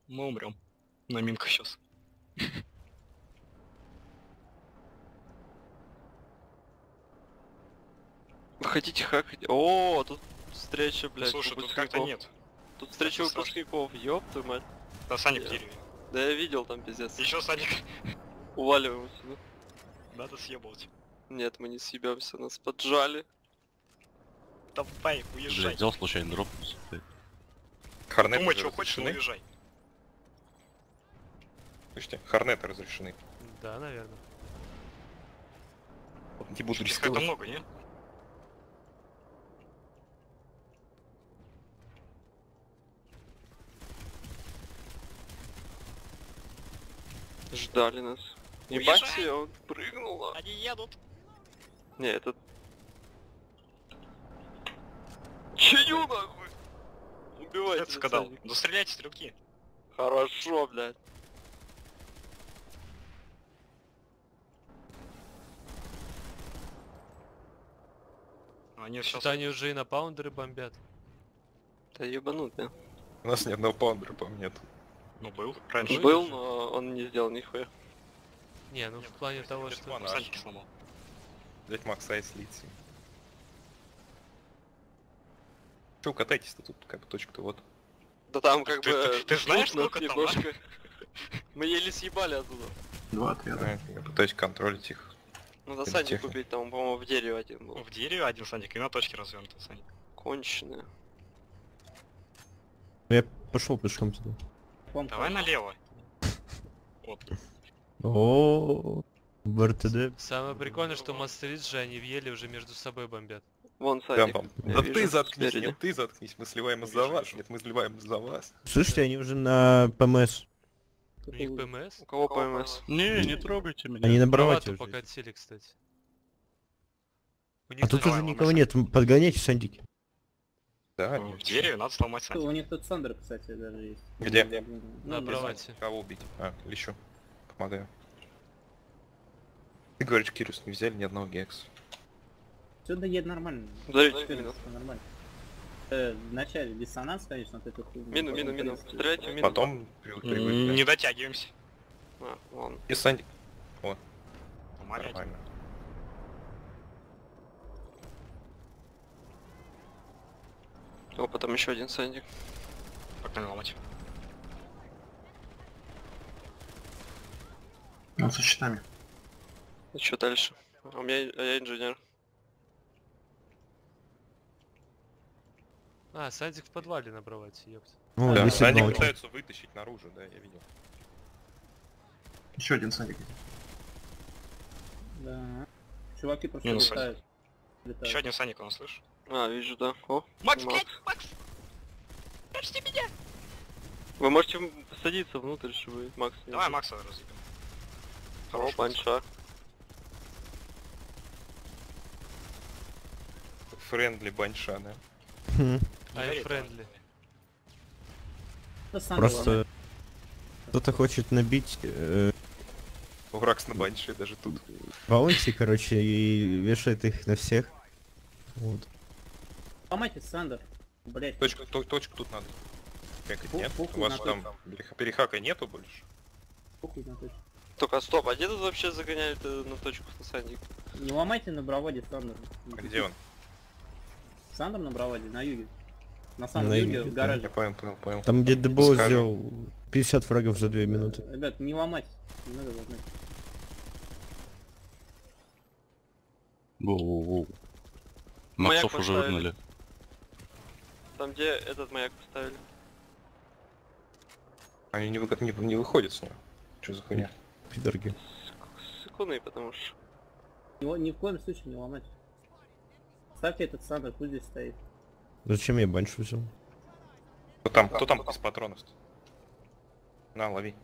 S9: Мы умрем. На минках сейчас.
S3: Хотите хакать? О, тут встреча, блядь,
S9: Слушай, тут как-то нет.
S3: Тут встреча выпускников, ёб твою мать.
S9: Да, Саня в дереве.
S3: Да я видел там пиздец.
S9: Еще Саник.
S3: Уваливаем сюда.
S9: Надо съебывать.
S3: Нет, мы не съебемся, нас поджали.
S9: Давай, уезжай.
S6: Блядь, взял случайно дропнулся. блядь.
S2: Хорнеты
S9: Думай, что хочешь, но уезжай.
S2: Слушайте, хорнеты разрешены.
S4: Да, наверное.
S2: Не буду рисковать.
S9: много, не?
S3: Ждали нас.
S9: Уезжай!
S3: Ебать себе, он прыгнул.
S9: Они едут.
S3: Не, этот... Чью нахуй? Убивайте.
S9: Это сказал. Ну стреляйте, стрелки.
S3: Хорошо, блядь.
S9: Они сейчас...
S4: Они уже и на паундеры бомбят.
S3: Да ебанут, да.
S2: У нас ни одного паундера, по-моему, нет.
S9: Ну был. Раньше.
S4: Ну,
S3: Был, но он не сделал нихуя.
S4: Не, ну в плане того, что...
S2: Взять Макса и слиться. Че, катайтесь-то тут, как бы точка-то вот.
S3: Да там как
S9: Ты-
S3: бы...
S9: ты- ты знаешь, сколько там,
S3: немножко. Мы еле съебали оттуда.
S10: Два отряда.
S2: Да, Я пытаюсь контролить их.
S3: Надо
S2: Это
S3: Саник
S2: техника.
S3: убить, там, по-моему, в дереве один был.
S9: В дереве один Саник и на точке развернутый Саник.
S3: Конченая.
S1: Я пошел пешком туда.
S5: Вам
S9: Давай налево. Вот.
S1: О, В РТД.
S4: Самое прикольное, что Мастеридж они в еле уже между собой бомбят.
S3: Вон
S2: Да,
S3: садик.
S2: Да
S3: вижу
S2: ты заткнись,
S3: спереди.
S2: нет, ты заткнись, мы сливаем из-за вас, нет, мы сливаем из-за вас.
S1: Слышите, они уже на ПМС.
S4: У них ПМС?
S3: У кого ПМС?
S6: Не, не трогайте меня.
S1: Они на
S4: Бравату покатили, кстати. У них
S1: А тут уже никого нет, подгоняйте сандики.
S2: Да,
S9: Ну. В дереве надо сломать
S5: У
S9: сантик.
S5: них тут Сандер, кстати, даже есть.
S2: Где?
S5: Ну,
S4: На
S5: без-
S4: бровате.
S2: Кого убить? А, лечу. Помогаю. Ты говоришь, Кирюс, не взяли ни одного гекса.
S5: Сюда едет нормально.
S3: Мину.
S5: нормально. Э, вначале диссонанс, конечно, от этой хуйни.
S3: Мину, мину, мину. Стреляйте мину.
S2: Потом привыкли.
S9: Не дотягиваемся.
S3: А, ладно.
S2: И Сандик.
S9: Ломали.
S2: Нормально.
S3: О, потом еще один сандик.
S9: Погнали ломать.
S10: Он со щитами.
S3: И что дальше? А у меня а я инженер.
S4: А, Садик в подвале на бровате, ёпт.
S1: О,
S2: Да,
S1: одного.
S2: пытаются вытащить наружу, да, я видел.
S10: Еще один садик.
S5: Да. Чуваки просто
S9: Минус
S5: летают. Летают.
S9: Еще один Саник у нас, слышишь?
S3: А, вижу, да. О,
S9: Макс,
S3: Макс.
S9: блядь, Макс! Подожди меня!
S3: Вы можете садиться внутрь, чтобы Макс не
S9: Давай. Макса разъебем.
S3: О, банша.
S2: Friendly баньша, да.
S1: Хм,
S4: Ай
S5: friendly.
S1: Просто кто-то хочет набить э,
S2: Враг на баньше даже тут.
S1: bounty, короче, и вешает их на всех. Вот.
S5: Ломайте Сандер. Блять.
S2: Точку, то- точку тут надо. Хакать нет? У вас там перех- перехака нету больше?
S5: Похуй на точку.
S3: Только стоп, а где тут вообще загоняют э, на точку на сандик?
S5: Не ломайте на броводе Сандер.
S2: А где он?
S5: Сандер на броводе, на юге. На самом
S1: На
S5: юге,
S1: юге,
S5: в
S1: да.
S2: Я
S5: гараже.
S2: понял, понял, понял.
S1: Там, где ДБО сделал 50 фрагов за 2 минуты.
S5: Ребят, не ломать. Не надо ломать.
S6: Воу-воу-воу. Максов уже выгнали.
S3: Там, где этот маяк поставили.
S2: Они не, вы- не, не выходят с него. Что за хуйня?
S1: Пидорги.
S3: Секунды, потому что...
S5: Его ни в коем случае не ломать. Ставьте этот Сандер, пусть здесь стоит.
S1: Зачем я баншу взял?
S2: Кто там, кто там без патронов? На, лови.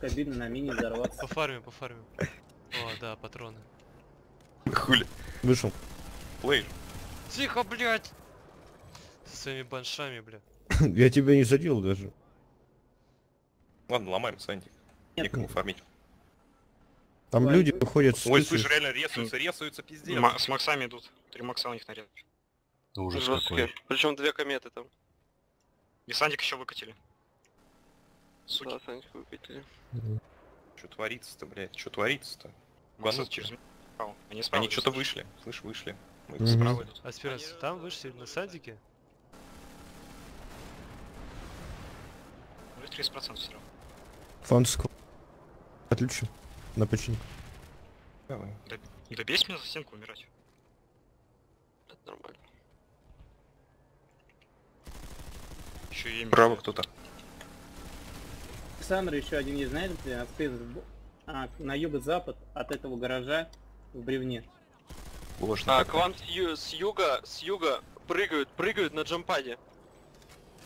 S5: Кабина на мини взорваться.
S4: Пофармим, пофармим. О, да, патроны.
S2: Хули.
S1: Вышел.
S2: Плей.
S4: Тихо, блядь! Со своими баншами, бля.
S1: я тебя не задел даже.
S2: Ладно, ломаем Сандик.
S5: Нет.
S2: Некому фармить.
S1: Там
S5: Ой,
S1: люди
S5: вы-
S1: выходят с
S2: Ой, слышь, реально резаются, резаются, пиздец.
S9: Ма- С Максами идут. Три Макса у них наряд.
S6: Ужас
S3: Жесткие.
S6: какой.
S3: Причем две кометы там.
S9: И Сандик еще выкатили. Суки.
S3: Да, сандик выкатили.
S2: Что творится-то, блядь? Что творится-то? Банут.
S9: через Они.
S2: Они что-то вышли. Слышь, вышли. Мы
S1: Мгм.
S2: справа идут.
S4: Аспиранс, там вышли на садике?
S9: 30% все равно.
S1: Фанску. Отлично. На починку.
S2: Давай.
S9: Да бейся меня за стенку умирать.
S3: Это нормально.
S9: Еще и
S2: Право кто-то.
S5: Александр еще один есть, знаете, где? На спец- а, на юго-запад от этого гаража в бревне.
S2: Боже,
S3: А, к вам с, ю- с юга, с юга прыгают, прыгают на джампаде.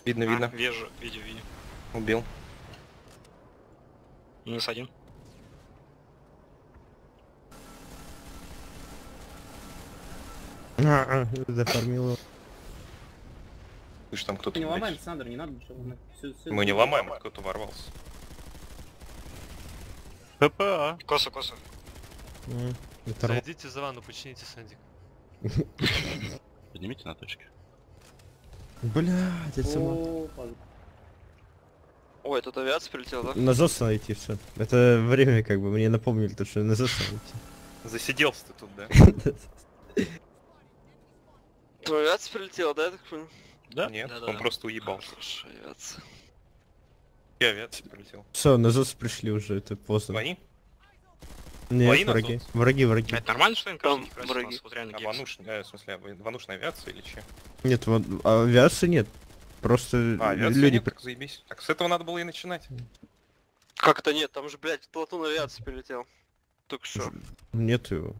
S2: Видно, видно.
S9: А, вижу, видео, видео.
S2: Убил.
S9: Минус один.
S1: А, а, зафармил его.
S2: Слышь, там кто-то...
S5: Не
S2: блядь.
S5: ломай, Александр, не надо ничего ломать. Всё- всё-
S2: Мы не ломаем, а кто-то ворвался.
S6: ППА.
S9: Косо, косо.
S1: Оторвал.
S4: Зайдите за ванну, почините сандик.
S6: Поднимите на точке.
S1: Блядь, это.
S3: Ой, тут авиация прилетела, да?
S1: На ЗОС найти все. Это время как бы мне напомнили, то, что на ЗОС найти.
S2: Засиделся ты тут, да?
S3: Тут авиация прилетела, да, я так понял?
S6: Да?
S2: Нет,
S9: Да-да.
S2: он просто уебался.
S3: Хорошо, авиация.
S2: И авиация прилетел.
S1: Все, на ЗОС пришли уже, это поздно.
S2: Твои?
S1: Нет, враги.
S2: ЗОС?
S1: Враги, враги.
S9: Это нормально, что им
S3: Там враги.
S9: нас? Вот реально
S2: А вануш... э, в смысле, а ванушная авиация или че?
S1: Нет, вот, авиации нет. Просто
S2: А,
S1: люди...
S2: нет, так заебись. Так с этого надо было и начинать.
S3: Как это нет? Там же, блядь, платун авиации прилетел. Только что.
S1: Нет его.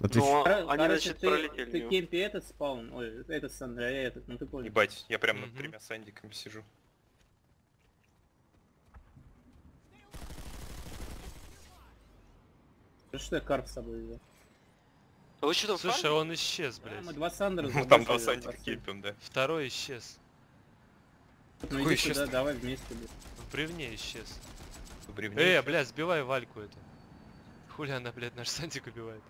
S1: А ты
S3: Ну, а- они, значит,
S5: ты,
S3: пролетели
S5: ты кемпи этот спаун, ой, этот Сандра, а я этот, ну ты понял.
S2: Ебать, я прям над тремя сандиками сижу.
S5: Да что я карп с собой взял?
S3: А вы что там
S4: Слушай, он исчез,
S5: Да,
S4: блядь.
S5: мы два Сандера
S2: Ну там два сандика кемпим, да.
S4: Второй исчез.
S5: Ну
S2: Какой
S5: иди сюда,
S2: исчез-то?
S5: давай вместе. блин.
S4: В бревне исчез.
S2: В бревне
S4: Э,
S2: ещё.
S4: блядь, сбивай Вальку эту. Хули она, блядь, наш Сантик убивает.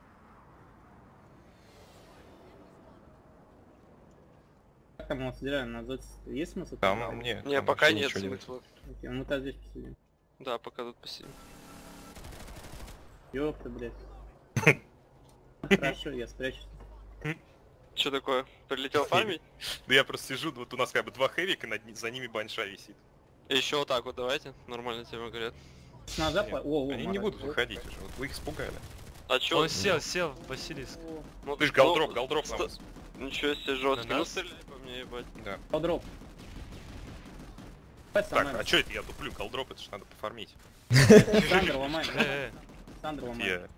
S5: Как там у нас дела на Зоте? Есть смысл?
S2: Там
S5: туда?
S2: мне.
S3: Не,
S2: там
S3: пока нет смысла.
S5: Окей, мы тогда здесь посидим.
S3: Да, пока тут посидим.
S5: Ёпта, блядь. Хорошо, я спрячусь.
S3: Что такое? Прилетел фармить?
S2: Да я просто сижу, вот у нас как бы два хэвика, над за ними банша висит.
S3: Еще вот так вот давайте. Нормально тема говорят.
S2: Нет,
S5: по- о, о,
S2: Они не будут выходить уже, вот вы их испугали.
S3: А чё?
S4: Он сел, сел в Василиск.
S3: Ну,
S2: Ты ж
S3: ну,
S2: gal drop, gal
S3: drop на
S2: вас.
S3: Ничего себе, Ну стреляй по мне, ебать.
S2: Да.
S5: Давай
S2: Так, а чё это я туплю? Галдроп, это ж надо пофармить.
S5: Сандра ломай.
S4: Э,
S5: Сандра ломай.
S2: Где?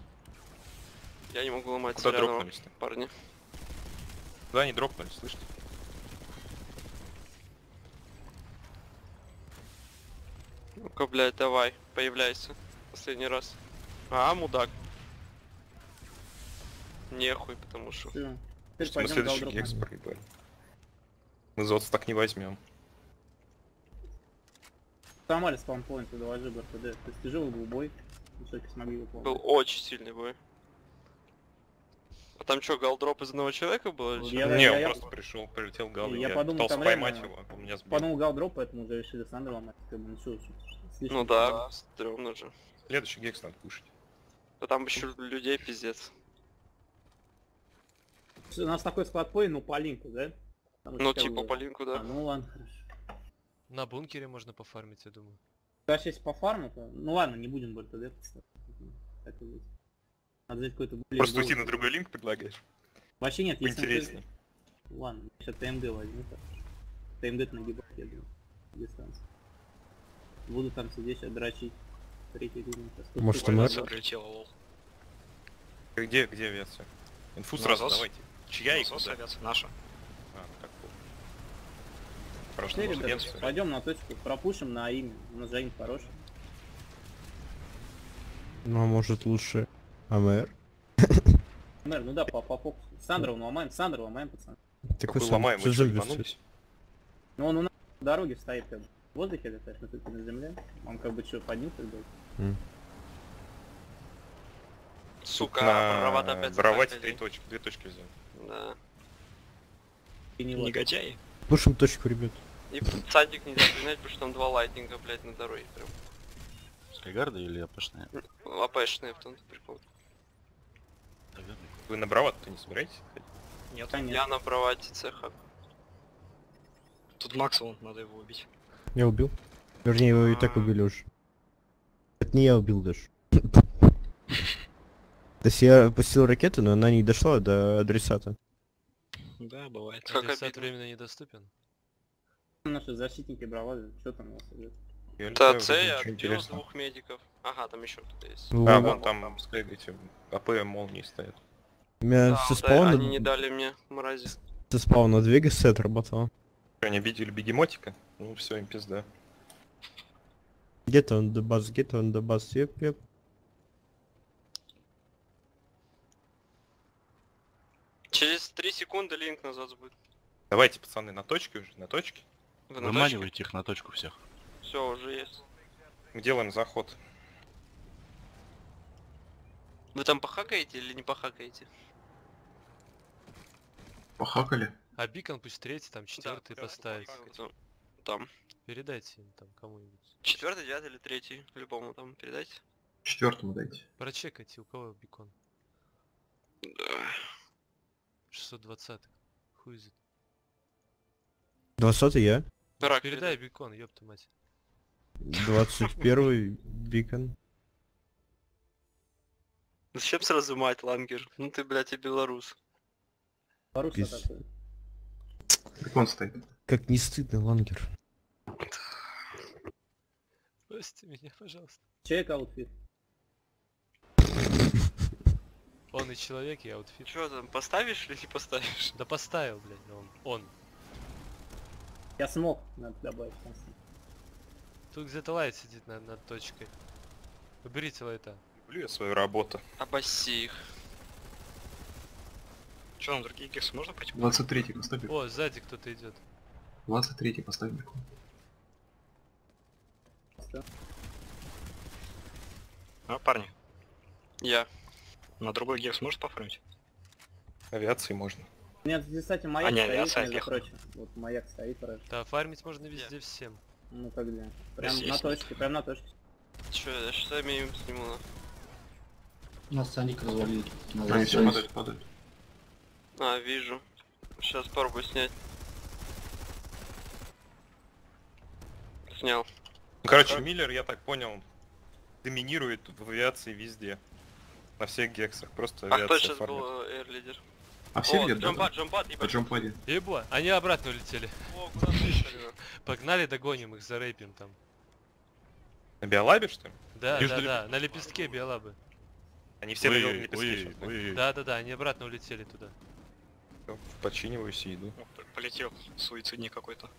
S3: Я не могу ломать
S2: Куда дропнулись-то?
S3: парни.
S2: Да, они дропнулись, слышите?
S3: Ну-ка, блядь, давай, появляйся. Последний раз. А, мудак. Нехуй, потому что...
S5: Теперь
S2: Что мы
S5: пойдем
S2: следующий гекс проебали. Мы золото так не возьмем.
S5: Самаре спампоинт, доложи БРТД. То есть тяжелый был бой. Высокий смогли выполнить.
S3: Был очень сильный бой. А там что, галдроп из одного человека был? или
S5: Ну,
S3: чё?
S5: Я-
S2: не, он
S5: я-
S2: просто пришел, прилетел гал,
S5: Я
S2: я,
S5: подумал,
S2: пытался
S5: там
S2: поймать
S5: реально-
S2: его, он меня сбил.
S5: Подумал галдроп, поэтому уже решили Сандра ломать. Как бы, ну что, слишком
S3: Ну да, стрёмно же.
S2: Следующий гекс надо кушать.
S3: Да там еще людей пиздец.
S5: У нас такой склад ну по линку, да? Потому
S3: Ну типа
S5: уже-
S3: по линку,
S5: А,
S3: да.
S5: ну ладно, хорошо.
S4: на бункере можно пофармить, я думаю.
S5: Даже если по фарму, то... Ну ладно, не будем БРТД поставить. Надо взять какой-то более...
S2: Просто уйти на другой линк предлагаешь?
S5: Вообще нет, если...
S2: Поинтереснее.
S5: Ладно, сейчас ТМГ возьму так. ТМГ нагибать, я думаю. Дистанцию. Буду там сидеть, сейчас дрочить. Третий тут
S1: Может, мы-.
S9: Прилетело, лол.
S2: Где, где авиация? Инфу сразу давайте. Чья и куда?
S9: авиация наша.
S2: А, ну так. Хорошо,
S5: пойдем на точку, пропушим на имя. У нас Жень хороший.
S1: Ну, а может лучше АМР?
S5: Мэр, ну да, по, по фокусу. Сандра ломаем, Сандра ломаем, пацан.
S2: Какой
S1: сам,
S2: ломаем, вы ебанулись?
S5: Ну он у нас на дороге стоит как бы. В воздухе летает, но ты на земле. Он как бы что, под ним как бы.
S3: Сука,
S2: На
S3: Брават опять зафайтили.
S2: три точки, две точки взял.
S3: Да.
S5: И не.
S9: Негодяи.
S1: Пушим точку, ребят.
S3: И садик нельзя принять, потому что там два лайтнинга, блядь, на дороге прям.
S6: Скайгарды или апошные?
S3: АПшные в том-то прикол.
S2: Вы на Брават-то не собираетесь?
S9: Нет.
S5: Конечно.
S3: Я на бравате цеха.
S9: Тут Максвелл, надо его убить.
S1: Я убил. Вернее, его и так
S3: А.
S1: убили уже. Это не я убил даже. То есть я пустил ракету, но она не дошла до адресата.
S9: Да, бывает.
S3: Как
S4: Адресат временно недоступен.
S5: Наши защитники бравады, что там у вас идет?
S2: Я
S3: Да, С
S2: вроде
S3: я отбил двух медиков. Ага, там еще кто-то есть.
S1: Ну,
S2: А,
S1: вон,
S2: вон там эти АП молнии стоят.
S1: У меня
S3: Да,
S1: со
S3: да,
S1: спауна,
S3: они не дали мне мрази.
S1: со спауна двигаться отработал.
S2: Они обидели бегемотика? Ну все, им пизда.
S1: Где-то он до баз, где-то он до баз. Еп, еп.
S3: Через 3 секунды линк назад будет.
S2: Давайте, пацаны, на точке уже, на точке.
S3: Вы
S6: Выманивайте их на точку всех.
S3: Все, уже есть.
S2: Делаем заход.
S3: Вы там похакаете или не похакаете?
S10: Похакали?
S4: А бикон пусть третий, там четвертый
S3: Да,
S4: поставить.
S3: Там- Там.
S4: Передайте им там кому-нибудь.
S3: Четвертый, девятый или третий. Любому там передайте.
S10: Четвертому дайте.
S4: Прочекайте, у кого бикон.
S3: Да.
S4: 620. Хуй за.
S1: 20 я.
S3: Рак,
S4: Передай бикон, ёпта мать.
S1: 21 бикон.
S3: Зачем сразу мать, Лангер? Ну ты, блядь, и белорус.
S5: Такой.
S10: Так он стоит.
S1: Как не стыдно, Лангер.
S4: Прости меня, пожалуйста.
S5: Check outfit.
S4: Он и человек, и outfit.
S3: Чё там, поставишь или не поставишь?
S4: Да поставил, блядь, он. Он.
S5: Я смог, надо добавить.
S4: Тут где-то light сидит над, над точкой. Уберите лайта.
S2: Люблю я свою работу.
S3: Обоси их.
S9: Что там, другие гексы можно против?
S10: 23 поставь.
S4: О, сзади кто-то идет.
S10: 23 поставь.
S9: А, парни,
S3: Я.
S9: на другой гекс может пофармить?
S2: Авиации можно.
S5: Нет, здесь, кстати, маяк
S9: А, не,
S5: стоит,
S9: авиация
S5: между прочим. Вот маяк стоит, раньше.
S4: Да, фармить можно везде всем.
S5: Ну как где? Прям
S9: Здесь
S5: на
S9: есть.
S5: точке, прям на точке.
S3: Чё, я считаю, минимум сниму на.
S11: Нас Сандик развалили. Назад
S10: Они все падают, падают.
S3: А, вижу. Сейчас попробую снять. Снял.
S2: Ну, короче, Миллер, я так понял, доминирует в авиации везде. На всех гексах. Просто
S3: А кто
S2: авиация
S3: сейчас
S2: фармит.
S3: был Air лидер?
S10: А все
S3: О,
S10: видят, да?
S3: джампад, джампад,
S10: По
S3: ебать.
S10: джампаде.
S4: Ебла, они обратно улетели.
S3: О, куда приехали?
S4: Погнали, догоним их, зарэпим там.
S2: На биолабе, что ли?
S4: Да, да, да, на лепестке биолабы.
S2: Они все на лепестке да?
S4: Да, да, они обратно улетели туда.
S2: Всё, Подчиниваюсь и иду.
S9: Полетел суицидник какой-то.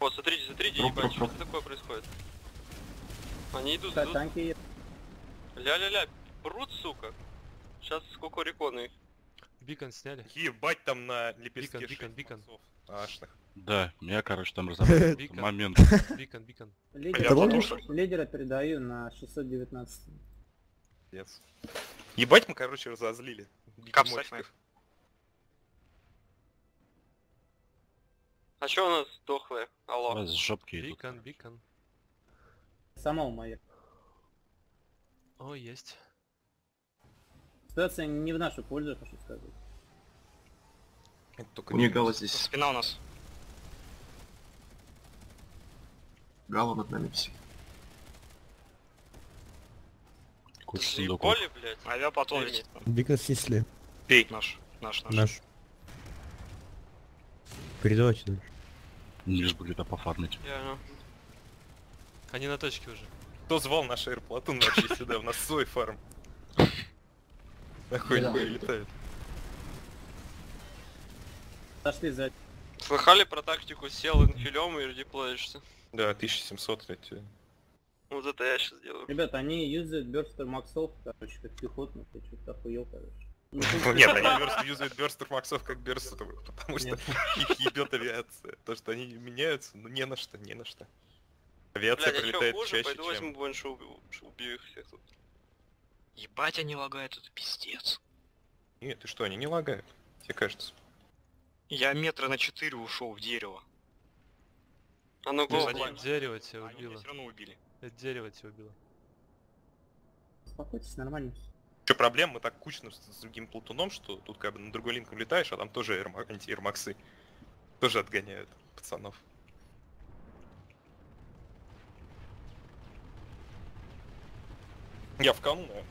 S3: О, смотрите, смотрите, ебать, что такое происходит? Они идут, идут. Ля-ля-ля, прут, сука. Сейчас сколько реконы их.
S4: Бикон сняли.
S2: Ебать там на лепестке
S4: Бикон, бикон, бикон.
S2: Ашных.
S6: Да, меня, короче, там разобрали.
S4: Бикон.
S6: Момент.
S4: Бикон, бикон.
S5: Лидера, передаю на 619.
S2: Пиздец. Ебать мы, короче, разозлили.
S9: Кап,
S2: Бегемотиков.
S9: ставь
S3: А чё у нас дохлые? Алло.
S6: Вас с жопки идут.
S4: Бикон, бикон.
S5: Самого маяк.
S4: О, есть.
S5: Ситуация не в нашу пользу, хочу сказать.
S2: Это только
S10: У них гала здесь.
S9: Спина у нас.
S10: Гала над нами висит.
S6: Куча сундуков.
S3: Заебали, блядь.
S9: Авиаплатон
S3: Эй,
S9: летит. там.
S1: Бикон снесли.
S2: Пей.
S9: Наш, наш, наш.
S1: Наш. Передавайте дальше.
S6: Лишь бы где-то пофармить.
S3: Реально.
S4: Они на точке уже.
S2: Кто звал наш аэроплатун вообще сюда? У нас свой фарм. Нахуй летает.
S5: Зашли за...
S3: Слыхали про тактику сел инфилем и редеплоишься?
S2: Да, 1700 эти.
S3: Вот это я сейчас делаю.
S5: Ребята, они юзают бёрстер максов, короче, как пехотных, я что-то охуел, короче. Ну,
S2: Ну, Нет, они юзают бёрстер максов как бёрстер, потому что их ебет авиация. То, что они меняются, ну не на что, не на что. Авиация
S3: а
S2: прилетает чаще,
S3: Пойду
S2: чем...
S3: возьму больше убью их всех тут.
S9: Ебать они лагают, это пиздец.
S2: Нет, ты что, они не лагают, тебе кажется.
S9: Я метра на 4 ушел в дерево.
S3: А ну
S9: Ну,
S3: го,
S9: задел.
S3: блядь.
S4: Дерево тебя
S9: Они меня
S4: убило.
S9: все равно убили.
S4: Это дерево тебя убило.
S5: Успокойтесь, нормально.
S2: Что проблема, мы так кучно с с другим плутуном, что тут как бы на другой линком летаешь, а там тоже аэрома- анти-эрмаксы. Тоже отгоняют пацанов. Я в кану, наверное.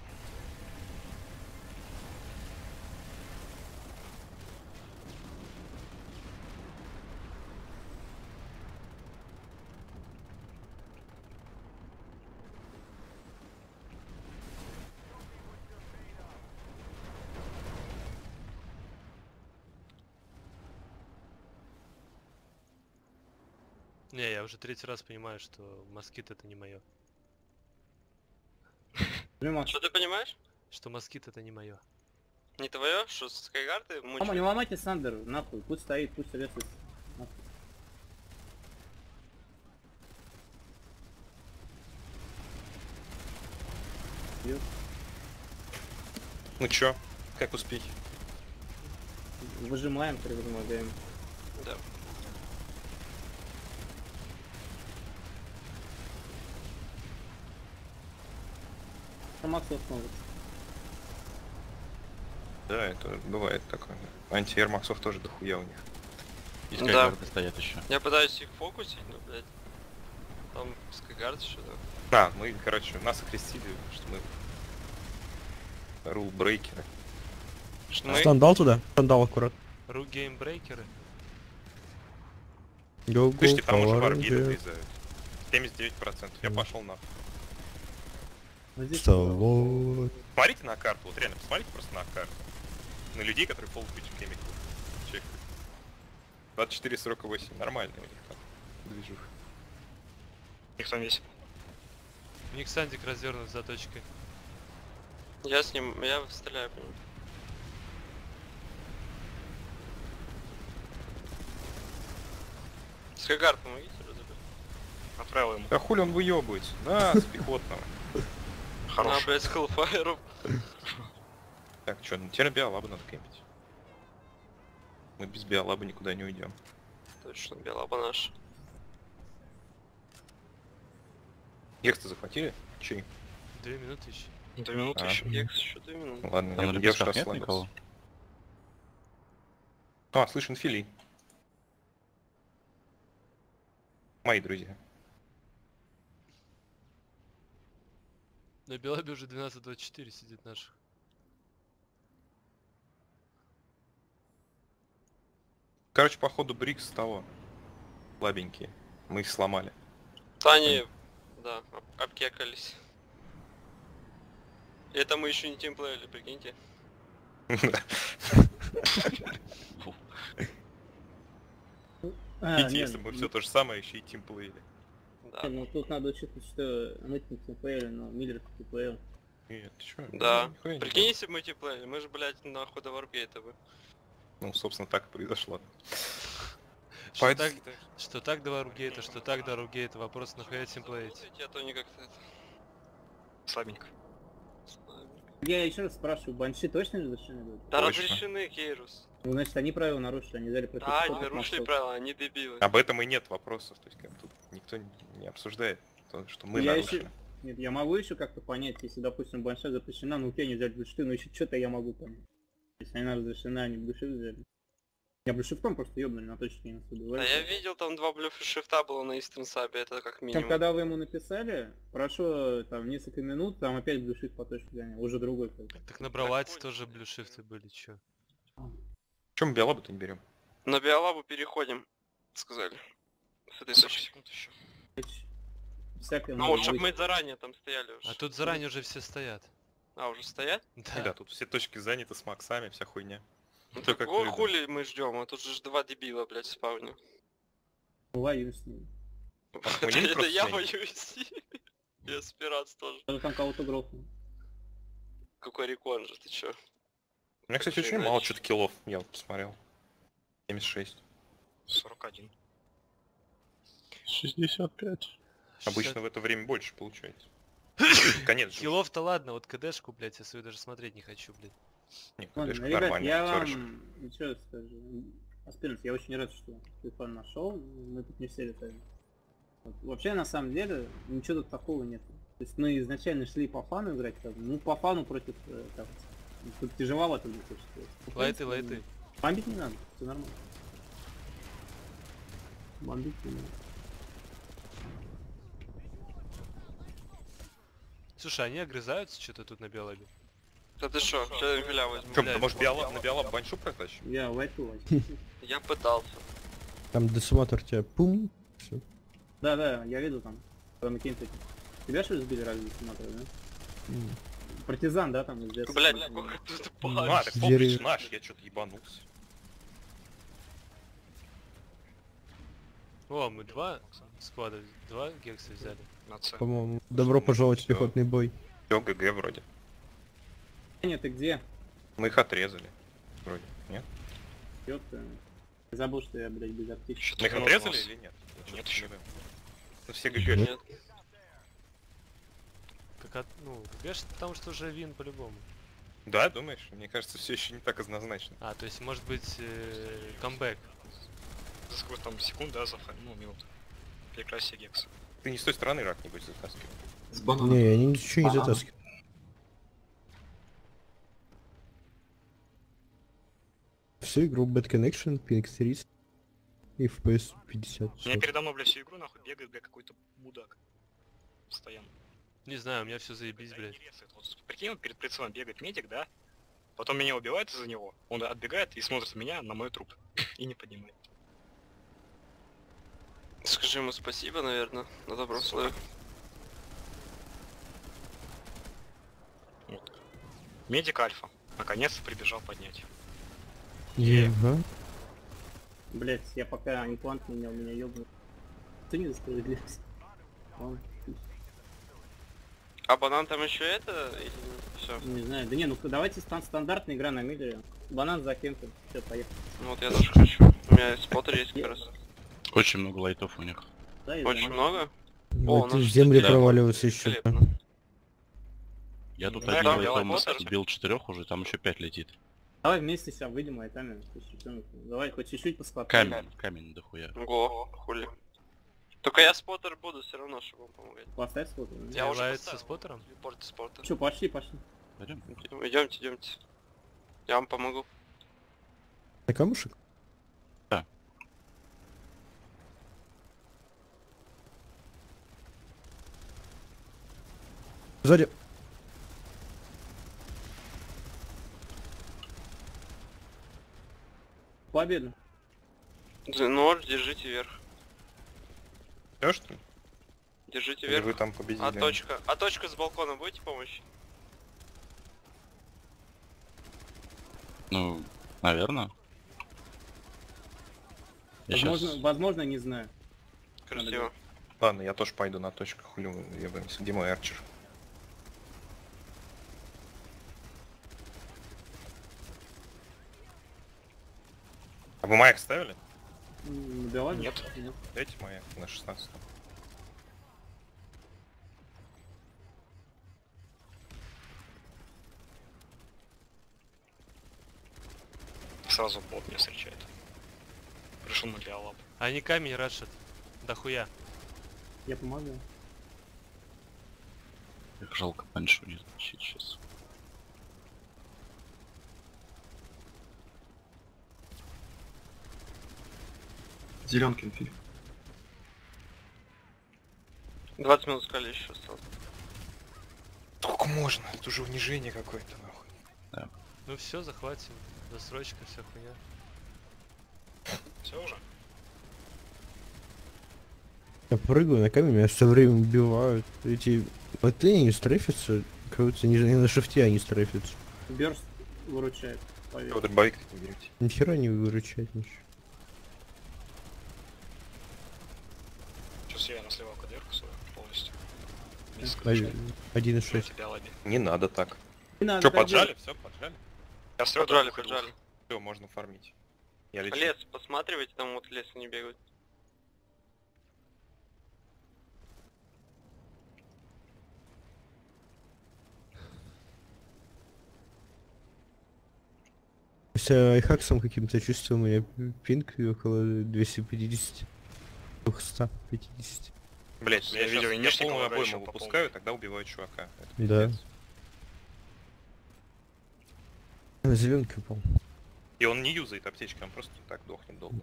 S4: Не, я уже третий раз понимаю, что москит это не мое.
S3: Что ты понимаешь?
S4: Что москит это не мое.
S3: Не твое? Что с Скайгарты?
S5: Мама, не ломайте Сандер, нахуй, пусть стоит, пусть советует.
S2: Ну чё, как успехи?
S5: Выжимаем, превозмогаем.
S3: Да.
S5: Максов снова.
S2: Да, это бывает такое. Анти-эрмаксов тоже дохуя у них.
S6: И
S3: Да.
S6: скайгарды стоят еще.
S3: Я пытаюсь их фокусить, но, блядь. Там Скайгард что-то.
S2: Да, мы, короче, нас окрестили, что мы рул-брейкеры.
S3: Что мы...
S1: Стан дал туда? Стан дал аккурат.
S4: Ру геймбрейкеры.
S1: Go, go,
S2: Слышите, там уже
S1: Power
S2: варгиды
S1: Ranger.
S2: вылезают. 79%. Я пошел на.
S5: Вот здесь.
S2: Смотрите на карту, вот реально, посмотрите просто на карту. На людей, которые пол pitch chemical. Чек. 24 48, нормально у них там. Движуха.
S9: Их там весь.
S4: У них Сандик развернут за точкой.
S3: Я с ним, я стреляю по нему. Скайгард, помогите разобрать.
S9: Отправил ему.
S2: Да хули он выебывается? Да, с пехотного.
S9: Хорош.
S3: А, блядь, с Hellfire.
S2: Так, что, ну теперь биолабы надо кемпить. Мы без биолаба никуда не уйдем.
S3: Точно, белаба наш.
S2: Гекс-то захватили? Чей?
S4: Две минуты еще.
S9: Две минуты
S2: А.
S9: еще.
S3: Гекс еще две минуты.
S2: Ладно,
S6: Там
S2: я,
S6: на
S2: я уж
S6: песках нет
S2: расслабился. А, слышь, инфили. Мои друзья.
S4: На Белабе уже 12-24 сидит наших.
S2: Короче, походу Брикс того. Слабенькие. Мы их сломали.
S3: Они, да, об- обкекались. Это мы еще не тимплеили, прикиньте.
S5: А,
S2: Видите,
S5: нет,
S2: если бы все то же самое, еще и тимплеили.
S3: Да.
S5: Ну тут надо учитывать, что мы не ТПЛ, но Миллер ТПЛ.
S2: Нет, ты чё?
S3: Да.
S2: Нихуя не
S3: Прикинь, если бы мы тимплеили, мы же, блядь, нахуй до варгейта бы.
S2: Ну, собственно, так и произошло.
S4: Что
S2: Пойду
S4: так, что так до Ругейта, что так до Ругейта. Вопрос нахуя тимплеить.
S3: Слушайте, а то не как-то это...
S9: Слабенько.
S5: Я еще раз спрашиваю, банши точно разрешены будут?
S3: Да
S2: Точно.
S3: разрешены, Кейрус.
S5: Ну, значит, они правила нарушили, они дали против
S3: Да, они нарушили правила, они дебилы.
S2: Об этом и нет вопросов. То есть, как тут никто не- обсуждает то, что мы
S5: Я
S2: нарушили.
S5: еще- Нет, я могу еще как-то понять, если, допустим, банша запрещена, ну окей, они взяли блюшты, но еще что-то я могу понять. Если она разрешена, они блюши взяли. Я блюшифтом просто ёбнули на точке не
S3: А я видел, там два блюф шифта было на Истрин Сабе, это как минимум.
S5: когда вы ему написали, прошло там несколько минут, там опять блюшифт по точке гонял, уже другой какой-то.
S4: Так на Бравате тоже блюшифты были, чё?
S2: Чем мы биолабы-то не берем?
S3: На биолабу переходим, сказали. С этой
S9: 40
S3: точки.
S9: секунд еще.
S5: Всякое
S3: Ну вот, чтобы мы заранее там стояли уже.
S4: А тут заранее уже все стоят.
S3: А, уже стоять?
S2: Да.
S4: Да.
S2: тут все точки заняты с максами, вся хуйня.
S3: Ну так
S2: как
S3: о, хули мы ждем, а тут же два дебила, блядь, спавню.
S5: Воюю с ним.
S3: Это я боюсь. Я спират тоже.
S5: Даже там кого-то грохнул.
S3: Какой рекорд же, ты чё?
S2: У меня, кстати, очень мало что-то киллов, я вот посмотрел. 76.
S9: 41.
S6: 65.
S2: Обычно в это время больше получается. Конец же.
S4: Хилов-то ладно, вот КДшку, блядь, я свою даже смотреть не хочу, блядь.
S2: Не, конечно,
S5: ребят,
S2: нормально,
S5: я вам еще скажу. Аспирант, я очень рад, что ты фан нашел. Мы тут не все летаем. Вот. Вообще, на самом деле, ничего тут такого нет. То есть мы изначально шли по фану играть, как бы, ну по фану против э, как, тут тяжеловато мне хочется. В
S4: Лайты, лайты.
S5: Бомбить не надо, все нормально. Бомбить не надо.
S4: Слушай, они огрызаются что-то тут на Белабе.
S3: Да ты шо, сейчас инфиля возьму.
S2: Чё,
S4: Блядь.
S2: может биолаб, на биолаб баншу прокачивать?
S5: Я возьму.
S3: Я пытался.
S1: Там десиматор тебя пум. Всё.
S5: Да, да, я видел там. Там какие-то... Тебя что ли сбили разве смотрю, да? Партизан, да, там из детства?
S3: Блядь, сколько тут
S2: А,
S3: пар.
S2: так помнишь наш, я что-то ебанулся.
S4: О, мы два склада, два гекса взяли.
S9: На С.
S1: По-моему, добро пожаловать в пехотный бой.
S2: Всё, GG вроде.
S5: Нет, ты где?
S2: Мы их отрезали. Вроде. Нет?
S5: Ёпта. Я забыл, что я, блядь, без аптечки.
S2: Мы их отрезали или нет?
S9: Нет.
S2: Ну все GG.
S3: Нет.
S4: Так от, ну, GGш, потому что уже win по-любому.
S2: Да, думаешь? Мне кажется, все еще не так однозначно.
S4: А, то есть может быть э, камбэк.
S9: За сколько там секунд, да, за ну, минут. Перекраси гекс.
S2: Ты не с той стороны рак нибудь затаскивал.
S10: С бананом.
S1: Не, я ничего не
S10: Банан.
S1: затаскиваю. Всю игру Bad Connection, Phoenix 30 и FPS 50.
S9: У меня передо мной, бля, всю игру нахуй бегает, бля, какой-то мудак. Постоянно.
S4: Не знаю, у меня все заебись, блядь.
S9: Вот прикинь, вот перед прицелом бегает медик, да? Потом меня убивает из-за него. Он отбегает и смотрит на меня, на мой труп. И не поднимает.
S3: Скажи ему спасибо, наверное, на добром слове.
S9: Медик Альфа. Наконец-то прибежал поднять.
S1: Ага.
S5: Блять, я пока имплант менял, меня ёбнул. Ты не справедливость.
S3: А банан там еще это? Или все?
S5: Не знаю, да не, ну давайте стан стандартная игра на мидере. Банан за кемпом. Все, поехали.
S3: Ну вот я тоже хочу. У меня споттер есть как раз.
S6: Очень много лайтов у них.
S5: Да, я
S3: Очень много? О,
S1: это
S3: ну
S1: земли
S6: да.
S1: проваливаться еще.
S6: Я тут
S9: Да,
S6: один лайтом сбил четырех уже, там еще пять летит.
S5: Давай вместе сейчас выйдем, чуть-чуть. Давай хоть чуть-чуть посмотрим.
S6: Камень, камень дохуя.
S3: Го, хули. Только я споттер буду все равно, чтобы вам помогать.
S5: Поставь сфот.
S3: Я уже
S4: Лает со
S3: поставил.
S4: споттером?
S3: Репорт спорта.
S5: Че, пошли, пошли.
S6: Пойдем?
S3: Идемте, идемте. Я вам помогу.
S1: На камушек? Сзади.
S5: Победу.
S3: Ноль, держите вверх.
S2: Всё, что ли?
S3: Держите
S2: Или
S3: вверх.
S2: вы там победили?
S3: А точка? А точка с балкона будете помочь?
S6: Ну, наверное. Я
S5: Возможно,
S6: щас-
S5: возможно, не знаю.
S3: Красиво.
S2: Ладно, я тоже пойду на точку, хули вы ебаемся. Где мой арчер? А вы маяк ставили?
S5: Набивали?
S9: Нет.
S5: Нет.
S2: Дайте маяк на 16
S9: Сразу бот меня встречает. Пришел на Леолаб.
S4: Они камень рашат. Дохуя.
S5: Я помогу.
S6: Их жалко паншу не сейчас.
S10: Зеленки инфиль.
S3: 20 минут скали еще осталось.
S2: Сколько можно? Это уже унижение какое-то, нахуй.
S4: Ну все, захватим. Досрочка, вся хуйня.
S9: Все уже?
S1: Я прыгаю на камень, меня все время убивают. Эти боты не стрейфятся, кажется, не, не на шифте они стрейфятся.
S5: Берст выручает. Поверь.
S2: Вы дробовик не берете.
S1: Нихера не выручает ничего.
S9: Сейчас я на сливал кадерку свою полностью. Без
S1: Один-
S9: кадышки.
S1: 1.6.
S9: тебя лоби.
S2: Не надо так.
S5: Не надо
S2: Что,
S5: так
S2: поджали? Все, поджали?
S9: Я строю
S3: Поджали, поджали.
S2: Все, можно фармить. Я лечу.
S3: Лес, посматривайте, там вот лес не бегают.
S1: Если айхаксом каким-то чувствуем, у меня пинг около 250. 250.
S2: Блять,
S9: Я видел
S2: я полную обойму выпускаю, тогда убиваю чувака. Это
S1: Да.
S2: пиздец.
S1: На зеленке упал.
S2: И он не юзает аптечки, он просто так дохнет долго.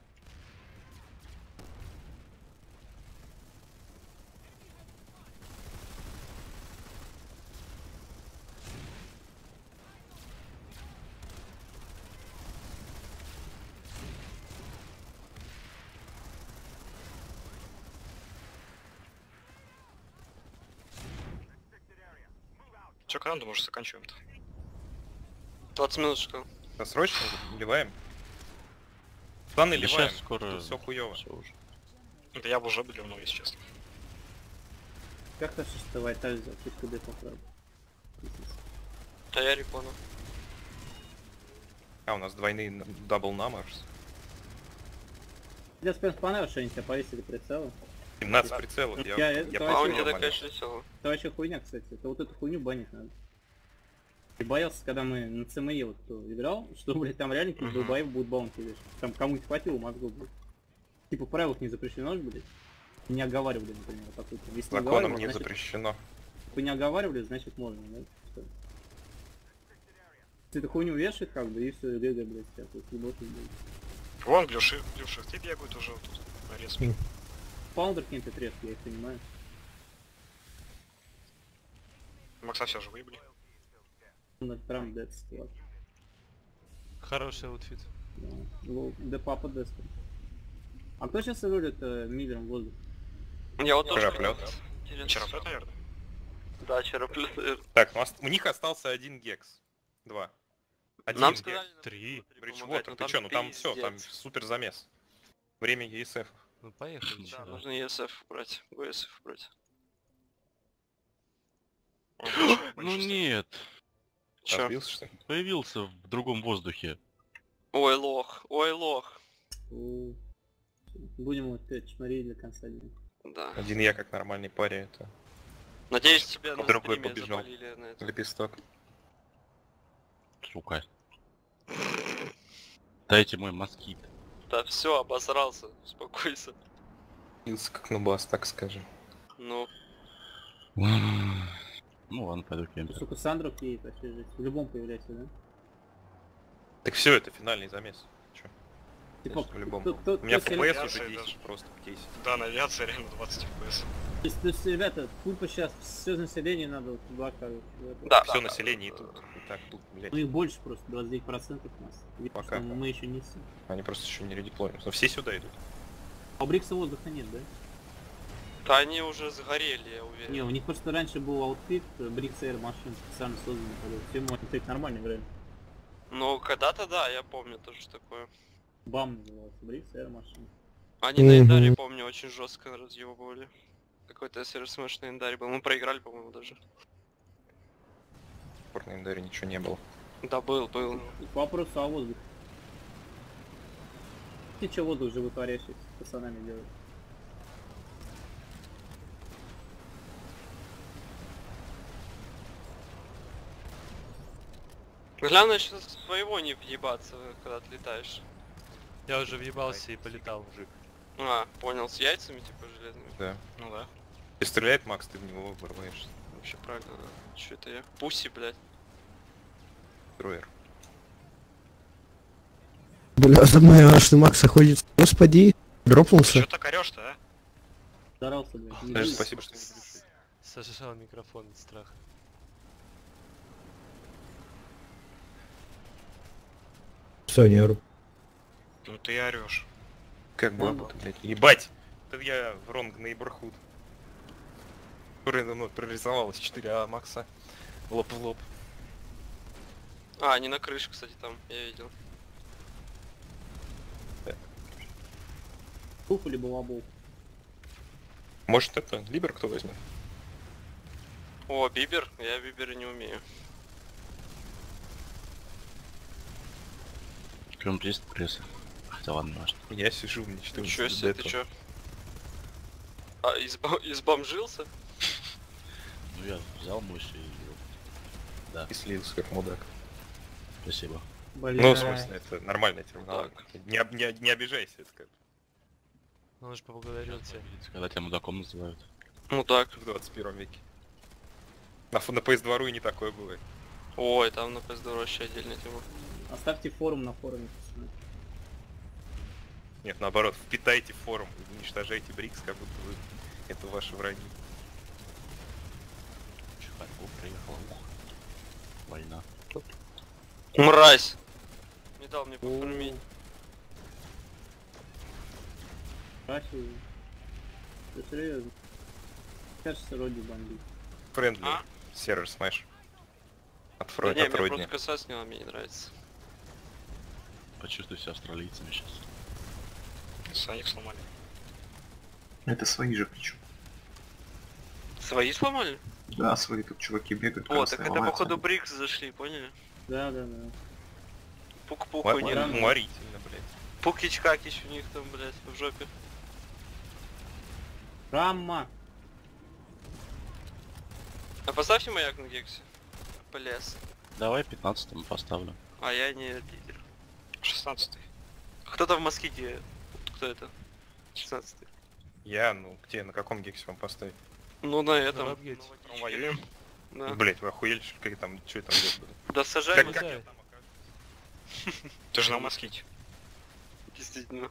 S9: Че, команду, может, заканчиваем-то?
S3: 20 минут что?
S2: Да срочно ливаем. Планы
S6: Да
S2: ливаем.
S6: щас скоро
S2: все хуево.
S6: всё уже.
S9: Это я бы уже бы ливнул, если честно.
S5: Как то шестого этажа взял? Чуть куда поправил.
S3: Да я репону.
S2: А, у нас двойные н- дабл намерс.
S5: Я спец понравилось, что они тебя повесили прицелы.
S2: 17 прицелов, я,
S5: Я-
S2: я,
S5: это
S3: А тебе
S2: нормально.
S3: такая весело.
S5: Это вообще хуйня, кстати. Это вот эту хуйню банить надо. Я боялся, когда мы на ЦМЕ вот кто играл, что, блядь, там реально какие-то
S3: Мгм.
S5: долбоебы будут bounty вешать. Там кому-нибудь хватило мозгов, блядь. Типа в правилах не запрещено, блядь. Не оговаривали, например, по сути. Если
S2: Законом
S5: оговаривали,
S2: не
S5: значит,
S2: запрещено.
S5: Вы не оговаривали, значит можно, да? Что? Если эту хуйню вешает, как бы, и все, GG, блядь, сейчас вот блядь.
S9: Вон, блюши, блюши, ты бегают уже вот тут. Нарез.
S1: М.
S5: Паундер кемпит резко, я их понимаю.
S9: Макса все же выебли.
S5: Ну, прям дед склад.
S4: Хороший outfit.
S5: Да. Папа деска. А кто сейчас рулит э, миллером в воздух?
S3: Я вот тоже...
S2: Чероплет.
S9: Чероплет, наверное.
S3: Да, чероплет. наверное.
S2: Так, ну, у них остался один гекс. Два. Один.
S3: Нам
S2: где?
S3: сказали...
S4: Три.
S3: помогать,
S2: Бриджвотер,
S3: но
S2: ты чё, ну там все, там супер замес. Время ESF.
S4: Ну поехали.
S3: Да, нужно ESF брать, ESF брать.
S6: Ну нет,
S3: Чё?
S2: Что ли?
S6: появился в другом воздухе.
S3: Ой, лох, ой, лох.
S5: Будем опять чморить до конца дня.
S3: Да.
S2: Один я как нормальный парень, это
S3: Надеюсь, тебя на
S2: Другой побежал. лепесток.
S6: Сука. Дайте мой москит.
S3: Да все, обосрался, успокойся.
S2: Бился как нубас, так скажем.
S3: Ну,
S6: Ну ладно, пойду кемпер.
S5: сука, Сандров едет вообще жить. В любом появляется, да?
S2: Так все, это финальный замес. Чё?
S5: Типа,
S2: В любом.
S5: кто- кто-
S2: У меня
S5: кто
S2: FPS уже
S9: Авиация
S2: 10,
S9: даже.
S2: просто 10.
S9: Да, на авиации реально 20 FPS.
S5: То есть, то есть, ребята, тупо сейчас все население надо вот туда, короче.
S3: да.
S2: Все
S3: да,
S2: население
S3: да,
S2: и тут. Так тут, блядь.
S5: Ну их больше просто, 29% нас. Видно,
S2: Пока.
S5: что мы еще не все.
S2: Они просто еще не редеплоим. Но все сюда идут.
S5: А у Бриггса воздуха нет, да?
S3: Да они уже сгорели, я уверен.
S5: Не, у них просто раньше был outfit, Briggs Air Machine специально это. Все ему outfit нормально играли.
S3: Ну, когда-то да, я помню тоже такое.
S5: Бам назывался, Briggs Air Machine.
S3: Они на Индаре,
S1: Мгм.
S3: помню, очень жестко разъебывали. Какой-то Smash на Индаре был. Мы проиграли, по-моему, даже.
S2: В порно индаре ничего не было.
S3: Да, был, был.
S5: И по вопросу о воздухе. Ты что воздух же вытворяющий с пацанами делает?
S3: Главное сейчас своего не въебаться, когда ты летаешь.
S4: Я уже въебался и полетал.
S2: Мужик.
S3: А, понял, с яйцами типа железными.
S2: Да.
S9: Ну да.
S2: Если стреляет Макс, ты в него вырываешься.
S3: Вообще правильно, да. Чё это я? Пуси, блядь.
S2: Троер.
S1: Бля, за мной аж Макса ходит. Господи, дропнулся.
S9: Чё так орёшь-то, а?
S5: Старался, блядь. не
S2: спасибо, что не душит.
S4: Сожрал микрофон от страха.
S1: Все, не ору.
S9: Ну ты и орёшь.
S2: Как баба, блядь. Ебать! Это я в Wrong Neighborhood. Который ну, прорисовалось 4 а Макса. Лоб в лоб.
S3: А, они на крыше, кстати, там, я видел.
S5: Туфу либо лобов.
S2: Может это Либер кто возьмет?
S3: О, Бибер? Я Бибера не умею.
S6: Есть пресса? Хотя ладно, важно.
S2: Я сижу, мне 14
S3: Ничего себе, ты чё? А, изба- избомжился?
S6: Ну я взял мышь и... Да,
S2: И слился как мудак.
S6: спасибо.
S5: Бля.
S2: Ну, в смысле, это нормальная терминология. Не, об- не, не обижайся, это как
S4: Ну, Он же поблагодарил тебя.
S6: Когда тебя мудаком называют.
S3: Ну так.
S2: в 21 веке. На, ф- на PS2 и не такое бывает.
S3: Ой, там на PS2 вообще отдельная тема.
S5: Оставьте форум на форуме, пацаны.
S2: Нет, наоборот, впитайте форум, уничтожайте Брикс, как будто вы это ваши враги.
S6: Чё, Харьков приехал, ух. Война.
S3: Мразь! Не дал мне пофармить.
S5: Раши. Да серьезно. Кажется, Роди бомбит.
S2: Френдли
S3: А?
S2: сервер Smash. От,
S3: Да
S2: Фро...
S3: не,
S2: от Родни.
S3: просто касаться не надо, мне не нравится.
S6: Почувствуй себя австралийцами сейчас.
S9: Саник сломали.
S10: Это свои же причем.
S3: Свои сломали?
S10: Да, свои тут чуваки бегают.
S3: О, так это
S10: ломаются.
S3: походу Брикс зашли, поняли?
S5: Да, да, да.
S3: Пук-пук у них.
S2: Уморительно, блядь.
S3: Пукич-какич у них там, блядь, в жопе.
S5: Рамма!
S3: А поставьте маяк на гексе. Полез.
S6: Давай 15 поставлю.
S3: А я не лидер.
S9: 16
S3: Кто-то в моските. Кто это? 16
S2: Я, ну, где, на каком гексе вам поставить?
S3: Ну на этом.
S4: На
S9: Воюем.
S3: Да.
S2: Блять, вы охуели, что как там, что там делать буду?
S3: Да сажай
S2: Как, как
S4: да.
S2: я там окажусь?
S9: Ты же на моските.
S3: Действительно.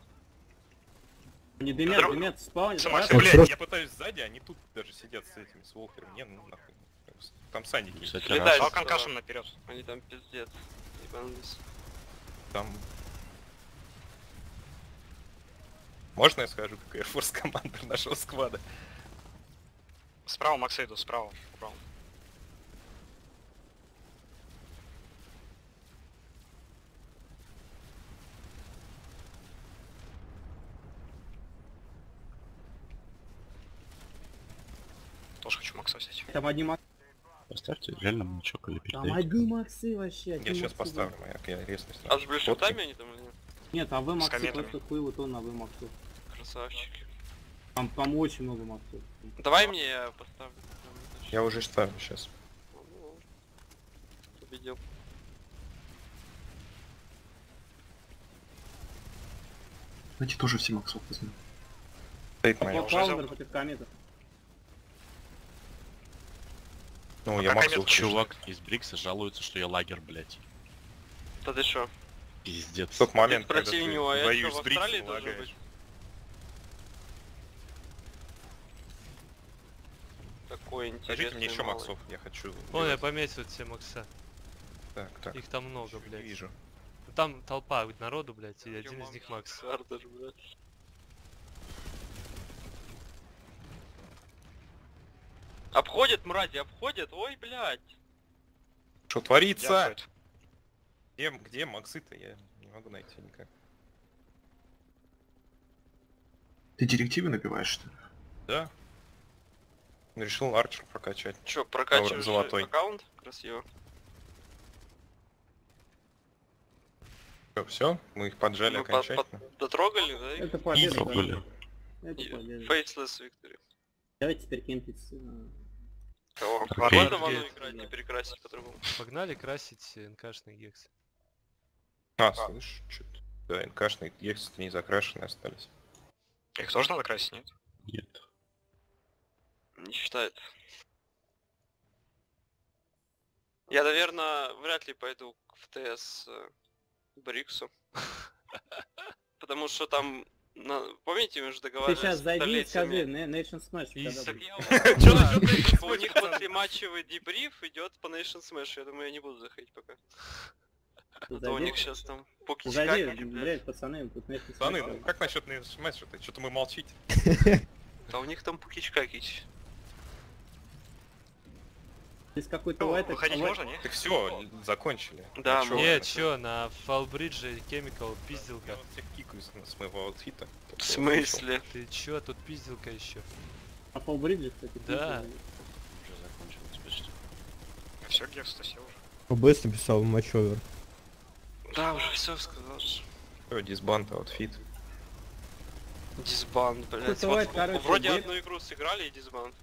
S5: Не дымят,
S9: Друг-
S5: дымят, спаунят.
S9: Сама себе,
S1: просто-
S2: я пытаюсь сзади, они тут даже сидят с этими, с Волкером. Не, ну нахуй. Там
S6: раз.
S9: Дал
S3: что?
S9: конкашем наперед.
S3: Они там пиздец. Ебанулись.
S2: Там... Можно я скажу, как Air Force командир нашего сквада?
S9: Справа Макса иду, справа. справа. Тоже хочу Макса взять.
S5: Там одни Макс.
S6: Поставьте реально мачок или
S5: передайте.
S6: Там
S5: одни Максы вообще. Одни
S2: а
S5: я сейчас
S2: поставлю, маяк, я резный
S3: страшно.
S2: А
S3: с блюшатами они там или нет?
S5: Нет, а вы Максы просто хуй вот он, а вы Максы.
S3: Красавчики.
S5: Там, там очень много Максов.
S3: Давай мне я поставлю.
S2: Я уже ставлю сейчас.
S3: Победил.
S10: Давайте тоже все максов возьмем.
S2: Стоит маяк.
S9: уже взял.
S2: Ну, я
S9: Пока
S2: максу
S9: нет,
S6: Чувак из Брикса жалуется, что я лагер, блядь.
S3: Да ты шо?
S6: Пиздец.
S2: Тот момент,
S3: Ты
S2: когда ты
S3: а я
S2: воюешь с Бриксом, лагаешь.
S3: быть? Такой интересный.
S2: Скажите мне еще
S3: малый.
S2: максов, я хочу...
S4: Вон я пометил все макса.
S2: Так, так.
S4: Их там много, блядь.
S2: Вижу.
S4: Ну, Там толпа народу, блядь, и один из них Макс.
S3: Картер, блядь. Обходят, мрази, обходят. Ой, блядь.
S2: Что
S9: Я
S2: творится? Где, где максы-то? Я не могу найти никак.
S10: Ты директивы набиваешь, что ли?
S2: Да? Решил арчер прокачать.
S3: Чё, прокачиваешь
S2: золотой.
S3: аккаунт? Красиво.
S2: Все, мы их поджали
S3: Ну, по-
S2: окончательно.
S3: по- дотрогали, да?
S5: Это победа. Да. Это победа.
S3: Faceless victory.
S5: Давайте теперь кемпить. э,
S3: Кого?
S6: Окей.
S3: Можно в оно
S4: Окей.
S3: играть, не перекрасить по-другому.
S4: Погнали красить НКшный гекс.
S2: А, слышь, что-то. Да, НКшные гексы не закрашены остались.
S9: Их тоже надо красить, нет?
S6: Нет.
S3: Не считает. Я, наверное, вряд ли пойду в ТС э, Бриксу. Потому что там... на- Помните, мы же
S5: Ты
S3: договаривались
S5: сейчас
S3: с
S5: зайди и скажи, Nation Smash.
S3: У
S2: Smash,
S3: них
S2: пацаны?
S3: послематчевый дебриф идет по Nation Smash. Я думаю, я не буду заходить пока. А то у них сейчас там поки
S5: Зайди,
S3: блядь.
S5: пацаны, тут Nation
S2: Пацаны,
S5: Smash.
S2: ну как насчет Nation Что-то мы молчите.
S3: А у них там пукичкакич.
S5: Здесь какой-то
S9: Ну,
S5: лайт...
S9: выходить можно, не?
S2: Так все, закончили.
S3: Да,
S2: Ну чё
S4: Нет, чё, на Фалбридже Chemical
S2: Я
S4: пизделка.
S2: вот всех кикаю с, с моего аутфита.
S3: В смысле?
S4: Ты чё, тут пизделка еще?
S5: А Фолбриджи, кстати.
S4: Да.
S6: Уже закончилось почти.
S9: Все, Гекс-то сел уже.
S1: ОБС написал матчовер.
S3: Да, уже все сказал.
S2: Всё, дисбанд аутфит.
S3: Дисбанд, блядь. Вот вроде одну игру сыграли и дисбанд.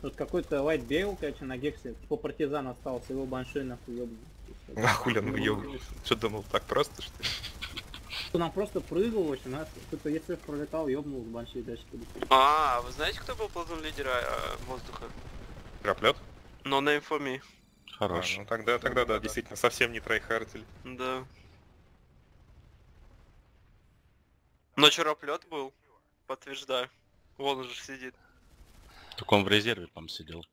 S5: Тут какой-то лайт бейл, короче, на гексе. Типа партизан остался, его банши нахуй ёбнул.
S2: А хули он выёбывает? Что думал, так просто что ли?
S5: Кто нам просто прыгал, в общем, нас кто-то если пролетал, ёбнул в банши дальше полетел.
S3: А, вы знаете, кто был платун лидера э, воздуха? No name for me.
S6: Хорош.
S2: ну тогда, тогда да, действительно, совсем не трайхардили.
S3: Да. Но чероплет был. Подтверждаю. Вон уже сидит.
S6: Так он в резерве, по сидел.